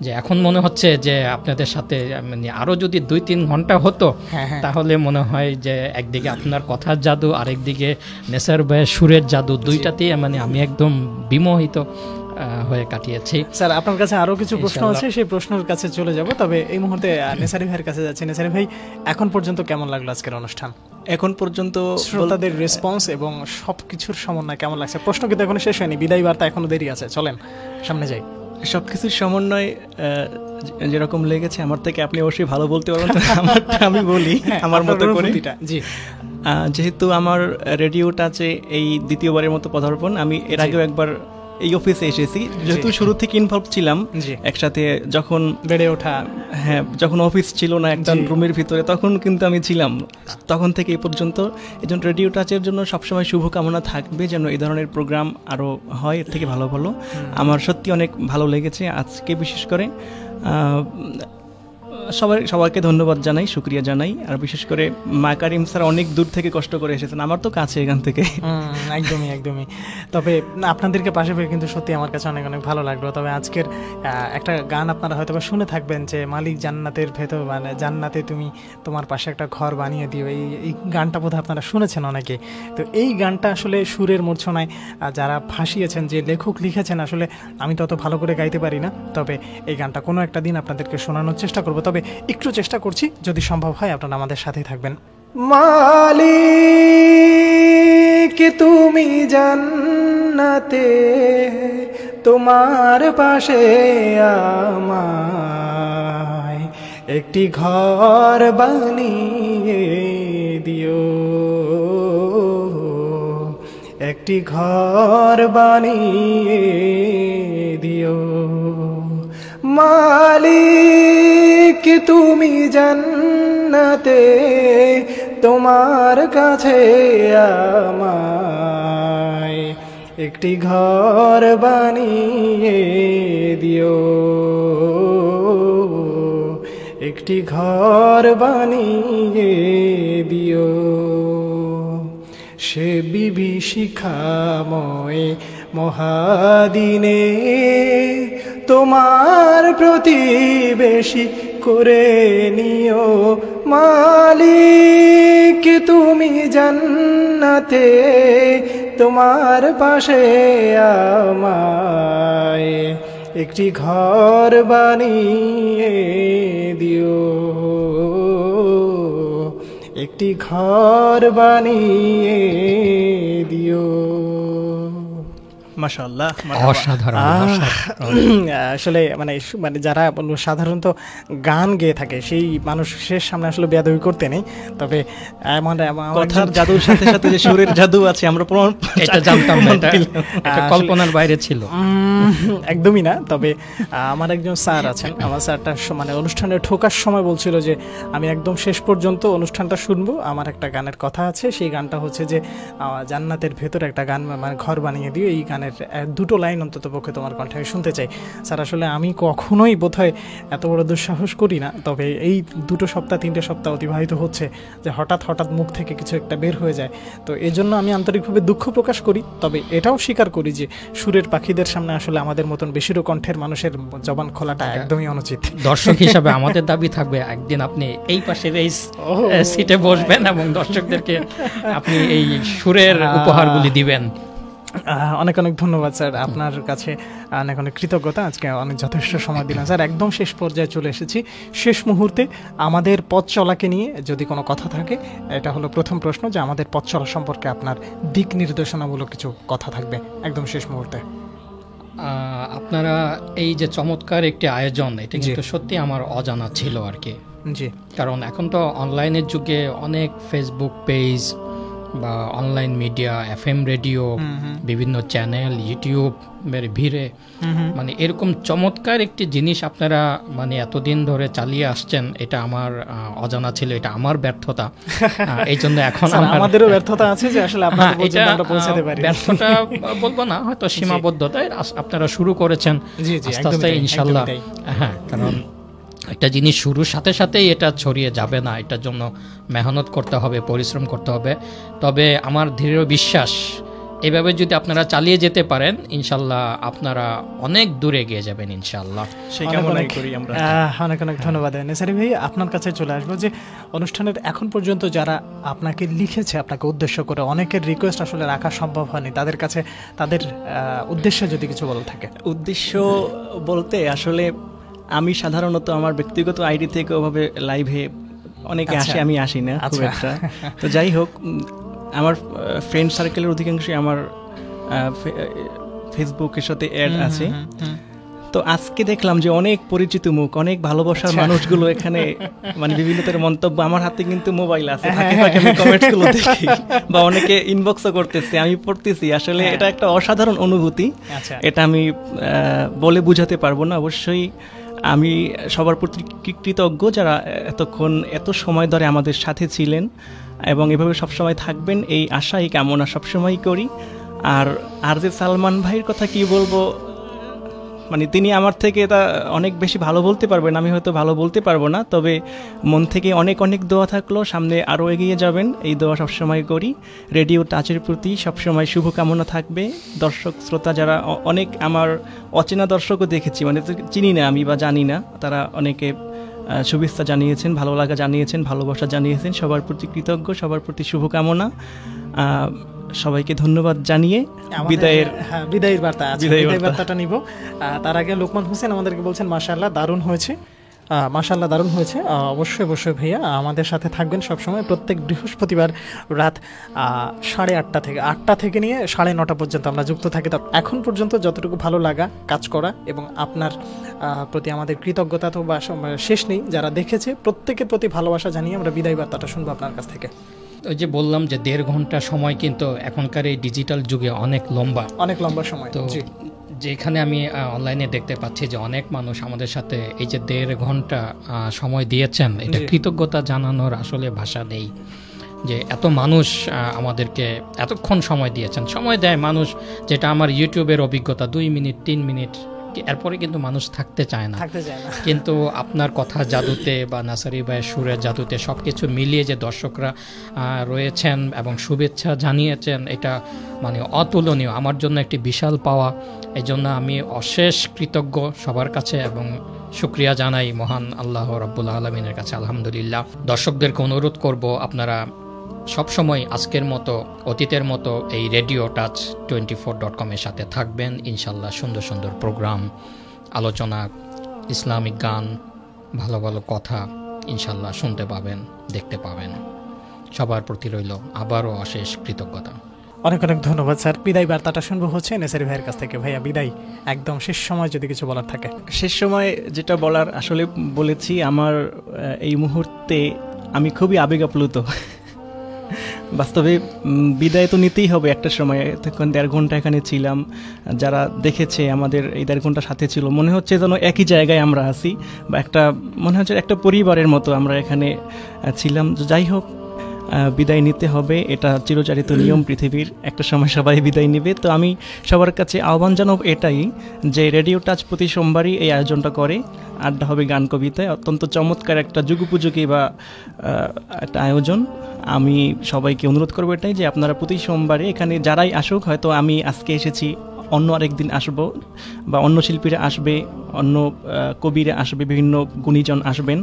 যে এখন মনে হচ্ছে যে আপনাদের সাথে মানে আরও যদি দুই তিন ঘণ্টা হতো হ্যাঁ, হ্যাঁ। তাহলে মনে হয় যে একদিকে আপনার কথার জাদু আরেকদিকে নেসার ভাইয়ের সুরের জাদু দুইটাতেই মানে আমি একদম বিমোহিত। হয়ে কাটিয়েছি। স্যার আপনার কাছে আরও কিছু প্রশ্ন আছে? সেই প্রশ্নের কাছে চলে যাব। তবে এই মুহূর্তে নেসারি ভাইয়ের কাছে যাচ্ছি। নেসারি ভাই এখন পর্যন্ত কেমন লাগল আজকের অনুষ্ঠান? এখন পর্যন্ত শ্রোতাদের রেসপন্স এবং সবকিছুর সমন্বয় কেমন লাগছে? প্রশ্ন কিন্তু এখনও শেষ হয়নি। বিদায় বার্তা এখনও দেরি আছে। চলেন সামনে যাই। সবকিছুর সমন্বয় আহ, যেরকম লেগেছে আমার থেকে আপনি অবশ্যই ভালো বলতে পারবেন। আমারটা আমি বলি হ্যাঁ, আমার মতো করে। জি। আহ, যেহেতু আমার রেডিওটা আছে এই দ্বিতীয়বারের মতো পদার্পণ আমি এর। আগেও একবার এই অফিসে এসেছি। যেহেতু শুরু থেকে ইনভলভ ছিলাম একসাথে যখন বেড়ে ওঠা। হ্যাঁ যখন অফিস ছিল না একজন রুমের ভিতরে তখন কিন্তু আমি ছিলাম। তখন থেকে এই পর্যন্ত এই জন্য রেডিও টাচের জন্য সবসময় শুভকামনা থাকবে যেন এই ধরনের প্রোগ্রাম আরও হয়। এর থেকে ভালো ভালো আমার সত্যি অনেক ভালো লেগেছে আজকে বিশেষ করে। সবাই, সবাইকে ধন্যবাদ জানাই, শুক্রিয়া জানাই। আর বিশেষ করে মা কারিম স্যার অনেক দূর থেকে কষ্ট করে এসেছেন। আমার তো কাছে এখান থেকে। একদমই একদমই। তবে আপনাদেরকে পাশে পেয়ে কিন্তু সত্যি আমার কাছে অনেক অনেক ভালো লাগল। তবে আজকের একটা গান আপনারা হয়তো শুনে থাকবেন যে, মালিক জান্নাতের ভেতর মানে জান্নাতে তুমি তোমার পাশে একটা ঘর বানিয়ে দিও। এই এই গানটা বোধহয় আপনারা শুনেছেন অনেকে। তো এই গানটা আসলে সুরের মূর্ছনায় যারা ফাঁসিয়েছেন, যে লেখক লিখেছেন, আসলে আমি তত ভালো করে গাইতে পারি না। তবে এই গানটা কোনো একটা দিন আপনাদেরকে শোনানোর চেষ্টা করব। তবে একটু চেষ্টা করছি যদি সম্ভব হয়, আপনারা আমাদের সাথেই থাকবেন। মালিক, তুমি জান্নাতে, তোমার পাশে আমায় একটি ঘর বানিয়ে দিও। একটি ঘর বানিয়ে দিও। মালিক, তুমি জান্নাতে, তোমার কাছে আমায় একটি ঘর বানিয়ে দিও। একটি ঘর বানিয়ে দিও। সে বিভীষিকাময় মহাদিনে তোমার প্রতিবেশী করে নিও মালিক, তুমি জান্নাতে তোমার পাশে আমায় একটি ঘর বানিয়ে দিও। একটি ঘর বানিয়ে দিও। মাশাআল্লাহ অসাধারণ আসলে মানে মানে যারা সাধারণত গান গেয়ে থাকে সেই মানুষের সামনে আসলে বেয়াদবি করতে নেই। তবে এমন কথার জাদুর সাথে সাথে যে সুরের জাদু আছে আমরা প্রমাণ এটা জানতাম না এটা কল্পনার বাইরে ছিল। একদমই না তবে আমার একজন স্যার আছেন। আমার স্যারটা মানে অনুষ্ঠানে ঠোকার সময় বলছিল যে আমি একদম শেষ পর্যন্ত অনুষ্ঠানটা শুনব আমার একটা গানের কথা আছে সেই গানটা হচ্ছে যে জান্নাতের ভেতরে একটা গান মানে ঘর বানিয়ে দিও এই গানের দুটো লাইন অন্তত পক্ষে তোমার কণ্ঠে আমি শুনতে চাই। স্যার আসলে আমি কখনোই বোধহয় এত বড় দুঃসাহস করি না তবে এই দুটো সপ্তাহ তিনটে সপ্তাহ অতিবাহিত হচ্ছে যে হঠাৎ হঠাৎ মুখ থেকে কিছু একটা বের হয়ে যায়। তো এই জন্য আমি আন্তরিকভাবে দুঃখ প্রকাশ করি তবে এটাও স্বীকার করি যে সুরের পাখিদের সামনে আসলে আমাদের মতন বেশিরও কণ্ঠের মানুষের জবান খোলাটা একদমই অনুচিত। দর্শক হিসাবে আমাদের দাবি থাকবে একদিন আপনি এই পাশের এই সিটে বসবেন এবং দর্শকদেরকে আপনি এই সুরের উপহারগুলি দিবেন। অনেক অনেক ধন্যবাদ স্যার আপনার কাছে। অনেক অনেক কৃতজ্ঞতা আজকে অনেক যথেষ্ট সময় দিলাম। স্যার একদম শেষ পর্যায়ে চলে এসেছি। শেষ মুহূর্তে আমাদের পথ চলাকে নিয়ে যদি কোনো কথা থাকে এটা হলো প্রথম প্রশ্ন যে আমাদের পথ চলা সম্পর্কে আপনার দিক নির্দেশনামূলক কিছু কথা থাকবে। একদম শেষ মুহূর্তে। আপনারা এই যে চমৎকার একটি আয়োজন এটা। কিন্তু সত্যি আমার অজানা ছিল আর কি। জি। কারণ এখন তো অনলাইনের যুগে অনেক ফেসবুক পেজ বা online media F M radio বিভিন্ন চ্যানেল ইউটিউবের ভিড়ে। মানে এরকম চমৎকার একটি জিনিস আপনারা মানে এতদিন ধরে চালিয়ে আসছেন এটা আমার অজানা ছিল এটা আমার ব্যর্থতা। এই জন্য এখন আমাদেরও ব্যর্থতা আছে যে আসলে হ্যাঁ, পৌঁছাতে পারি ব্যর্থতা বলব না হয়তো সীমাবদ্ধতায় আপনারা শুরু করেছেন। জি জি আস্তে আস্তে ইনশাল্লাহ। হ্যাঁ কারণ একটা জিনিস শুরুর সাথে সাথেই এটা ছড়িয়ে যাবে না এটার জন্য মেহনত করতে হবে পরিশ্রম করতে হবে। তবে আমার দৃঢ় বিশ্বাস এভাবে যদি আপনারা চালিয়ে যেতে পারেন ইনশাল্লাহ আপনারা অনেক দূরে এগিয়ে যাবেন ইনশাল্লাহ। অনেক অনেক, ধন্যবাদ। নেসারি ভাই আপনার কাছে চলে আসব যে অনুষ্ঠানের এখন পর্যন্ত যারা আপনাকে লিখেছে আপনাকে উদ্দেশ্য করে অনেকের রিকোয়েস্ট আসলে রাখা সম্ভব হয়নি। তাদের কাছে তাদের আহ, উদ্দেশ্যে যদি কিছু বলা থাকে। উদ্দেশ্য বলতে আসলে আমি সাধারণত আমার ব্যক্তিগত আইডি থেকে ওভাবে লাইভে অনেকে আচ্ছা। আসে আমি আসি না খুব আচ্ছা। একটা। তো যাই হোক আমার ফ্রেন্ড সার্কেলের অধিকাংশই আমার ফেসবুকের সাথে অ্যাড আছে। তো আজকে দেখলাম যে অনেক পরিচিত মুখ অনেক ভালোবাসার আচ্ছা। মানুষগুলো এখানে মানে বিভিন্ন ধরনের মন্তব্য। আমার হাতে কিন্তু মোবাইল আছে ফাঁকে ফাঁকে আমি কমেন্টস দেখি। বা অনেকে ইনবক্সও করতেছে আমি পড়তেছি। আসলে এটা একটা অসাধারণ অনুভূতি। এটা আমি আহ, বলে বুঝাতে পারব না। অবশ্যই আমি সবার প্রতি কৃতজ্ঞ যারা এতক্ষণ, এত সময় ধরে আমাদের সাথে ছিলেন এবং এভাবে সবসময় থাকবেন, এই আশা এই কামনা সবসময়ই করি। আর আর যে সালমান ভাইয়ের কথা কি বলব মানে তিনি আমার থেকে তা অনেক বেশি ভালো বলতে পারবেন, আমি হয়তো ভালো বলতে পারব না, তবে মন থেকে অনেক অনেক দোয়া থাকল, সামনে আরও এগিয়ে যাবেন, এই দোয়া সবসময় করি, রেডিও টাচের প্রতি সবসময় শুভকামনা থাকবে, দর্শক, শ্রোতা যারা অনেক আমার অচেনা দর্শকও দেখেছি মানে চিনি না আমি বা জানি না, তারা অনেকে শুভেচ্ছা জানিয়েছেন, ভালো লাগা জানিয়েছেন, ভালোবাসা জানিয়েছেন, সবার প্রতি কৃতজ্ঞ, সবার প্রতি শুভকামনা সবাইকে ধন্যবাদ জানিয়ে বিদায়ের হ্যাঁ বিদায়ের বার্তা আছে। বিদায়ের বার্তাটা নিব। তার আগে লোকমান হোসেন আমাদেরকে বলছেন মাশাআল্লাহ দারুণ হয়েছে। মাশাল্লাহ দারুণ হয়েছে। অবশ্যই অবশ্যই ভাইয়া আমাদের সাথে থাকবেন সবসময়। প্রত্যেক বৃহস্পতিবার রাত সাড়ে আটটা থেকে আটটা থেকে নিয়ে সাড়ে নটা পর্যন্ত আমরা যুক্ত থাকি। তো এখন পর্যন্ত যতটুকু ভালো লাগা কাজ করা এবং আপনার প্রতি আমাদের কৃতজ্ঞতা তো বা শেষ নেই। যারা দেখেছে প্রত্যেকের প্রতি ভালোবাসা জানিয়ে আমরা বিদায় বার্তাটা শুনব আপনার কাছ থেকে। ওই যে বললাম যে দেড় ঘণ্টা সময় কিন্তু এখনকার এই ডিজিটাল যুগে অনেক লম্বা। অনেক লম্বা সময় তো যেখানে আমি অনলাইনে দেখতে পাচ্ছি যে অনেক মানুষ আমাদের সাথে এই যে দেড় ঘণ্টা সময় দিয়েছেন এটা কৃতজ্ঞতা জানানোর আসলে ভাষা নেই। যে এত মানুষ আমাদেরকে এতক্ষণ সময় দিয়েছেন। সময় দেয় মানুষ যেটা আমার ইউটিউবের অভিজ্ঞতা দুই মিনিট তিন মিনিট এরপরে কিন্তু মানুষ থাকতে চায় না। থাকতে যায় না। কিন্তু আপনার কথা জাদুতে বা নাসারি ভাইয়ের সুরের জাদুতে সব কিছু মিলিয়ে যে দর্শকরা রয়েছেন এবং শুভেচ্ছা জানিয়েছেন এটা মানে অতুলনীয়। আমার জন্য একটি বিশাল পাওয়া। এই জন্য আমি অশেষ কৃতজ্ঞ সবার কাছে এবং শুক্রিয়া জানাই মহান আল্লাহ রব্বুল আলমিনের কাছে। আলহামদুলিল্লাহ। দর্শকদেরকে অনুরোধ করব আপনারা সবসময় আজকের মতো অতীতের মতো এই Radio Touch twenty four dot কমের সাথে থাকবেন। ইনশাল্লাহ সুন্দর সুন্দর প্রোগ্রাম আলোচনা ইসলামিক গান ভালো ভালো কথা ইনশাল্লাহ শুনতে পাবেন দেখতে পাবেন। সবার প্রতি রইল আবারও অশেষ কৃতজ্ঞতা। অনেক অনেক ধন্যবাদ স্যার। বিদায় বার্তাটা শুনব হচ্ছে নেসারি ভাইয়ের কাছ থেকে। ভাইয়া বিদায়। একদম শেষ সময় যদি কিছু বলার থাকে। শেষ সময় যেটা বলার আসলে বলেছি আমার এই মুহূর্তে আমি খুবই আবেগ আপ্লুত। বাস্তবে বিদায় তো নিতেই হবে একটা সময়। এতক্ষণ দেড় ঘণ্টা এখানে ছিলাম। যারা দেখেছে আমাদের এই দেড় ঘণ্টা সাথে ছিল, মনে হচ্ছে যেন একই জায়গায় আমরা আছি, বা একটা, মনে হচ্ছে একটা পরিবারের মতো আমরা এখানে ছিলাম। যাই হোক বিদায় নিতে হবে। এটা চিরচারিত নিয়ম পৃথিবীর। একটা সময় সবাই বিদায় নেবে। তো আমি সবার কাছে আহ্বান জানাব এটাই যে রেডিও টাচ প্রতি সোমবারই এই আয়োজনটা করে। আড্ডা হবে গান কবিতায়। অত্যন্ত চমৎকার একটা যুগোপযোগী বা একটা আয়োজন। আমি সবাইকে অনুরোধ করব এটাই যে আপনারা প্রতি সোমবারে এখানে যারাই আসুক, হয়তো আমি আজকে এসেছি অন্য আরেকদিন আসব, বা অন্য শিল্পীরা আসবে, অন্য কবিরা আসবে, বিভিন্ন গুণীজন আসবেন।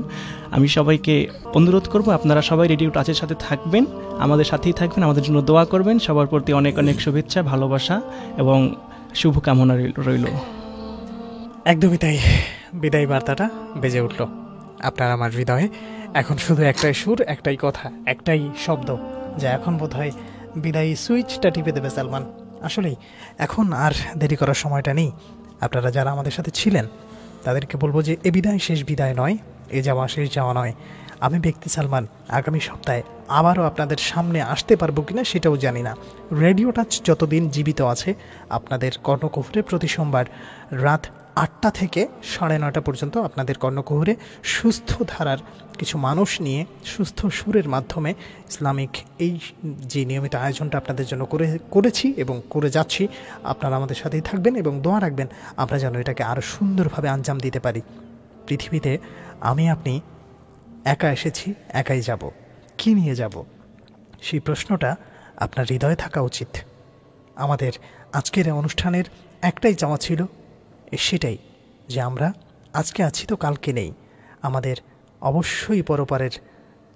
আমি সবাইকে অনুরোধ করব, আপনারা সবাই রেডিও টাচের সাথে থাকবেন, আমাদের সাথেই থাকবেন, আমাদের জন্য দোয়া করবেন, সবার প্রতি অনেক অনেক শুভেচ্ছা, ভালোবাসা এবং শুভকামনা রইল একদমই তাই। বিদায় বার্তাটা বেজে উঠল। আপনার আমার হৃদয়ে এখন শুধু একটাই সুর, একটাই কথা, একটাই শব্দ, যা এখন বোধ হয় বিদায়ী সুইচটা টিপে দেবে সালমান। আসলেই, এখন আর দেরি করার সময়টা নেই। আপনারা যারা আমাদের সাথে ছিলেন, তাদেরকে বলব যে এ বিদায় শেষ বিদায় নয়, এ যাওয়া শেষ যাওয়া নয়। আমি ব্যক্তি সালমান, আগামী সপ্তাহে আবারও আপনাদের সামনে আসতে পারব কিনা সেটাও জানি না। রেডিও টাচ যতদিন জীবিত আছে, আপনাদের কর্ণকুহরে প্রতি সোমবার রাত আটটা থেকে সাড়ে নটা পর্যন্ত আপনাদের কর্ণকুহরে সুস্থ ধারার কিছু মানুষ নিয়ে, সুস্থ সুরের মাধ্যমে ইসলামিক এই যে নিয়মিত আয়োজনটা আপনাদের জন্য করে, করেছি এবং করে যাচ্ছি। আপনারা আমাদের সাথেই থাকবেন এবং দোয়া রাখবেন, আমরা যেন এটাকে আরও সুন্দরভাবে আঞ্জাম দিতে পারি। পৃথিবীতে আমি, আপনি একা এসেছি, একাই যাব। কি নিয়ে যাব? সেই প্রশ্নটা আপনার হৃদয়ে থাকা উচিত। আমাদের আজকের অনুষ্ঠানের একটাই চাওয়া ছিল সেটাই যে আমরা আজকে আছি তো কালকে নেই। আমাদের অবশ্যই পরপারের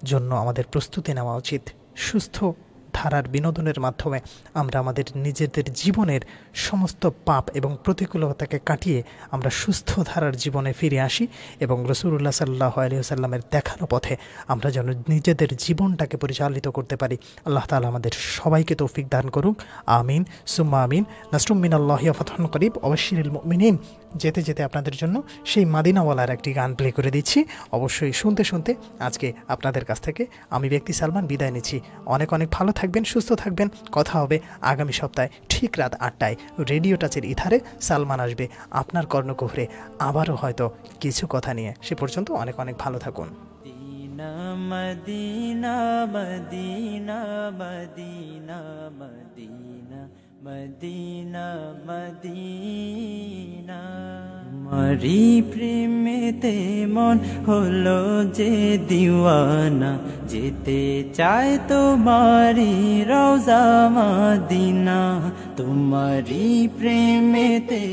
জন্য আমাদের প্রস্তুতি নেওয়া উচিত। সুস্থ ধারার বিনোদনের মাধ্যমে আমরা আমাদের নিজেদের জীবনের সমস্ত পাপ এবং প্রতিকূলতাকে কাটিয়ে আমরা সুস্থ ধারার জীবনে ফিরে আসি এবং রসুল্লাহ সাল্লাহ আলিয়াল্লামের দেখানো পথে আমরা যেন নিজেদের জীবনটাকে পরিচালিত করতে পারি। আল্লাহ তালা আমাদের সবাইকে তৌফিক দান করুক। আমিন। সুম্মা আমিন। নাসরুম মিন আল্লাহিয়া ফতহন করিব। অবশ্যির মিনিন যেতে যেতে আপনাদের জন্য সেই মাদিনাওয়ালার একটি গান প্লে করে দিচ্ছি। অবশ্যই শুনতে শুনতে আজকে আপনাদের কাছ থেকে আমি ব্যক্তি সালমান বিদায় নিচ্ছি। অনেক অনেক ভালো থাকবেন, সুস্থ থাকবেন। কথা হবে আগামী সপ্তাহে ঠিক রাত আটটায় রেডিও টাচের ইথারে সালমান আসবে আপনার কর্ণকুহরে। আবারও হয়তো কিছু কথা নিয়ে। সে পর্যন্ত অনেক অনেক ভালো থাকুন। Medina Medina Medina Medina. Medina Medina মারি প্রেমেতে মন হলো যে দিওয়ানা যেতে চায় তোমারি রোজা মদিনা তোমারি প্রেমেতে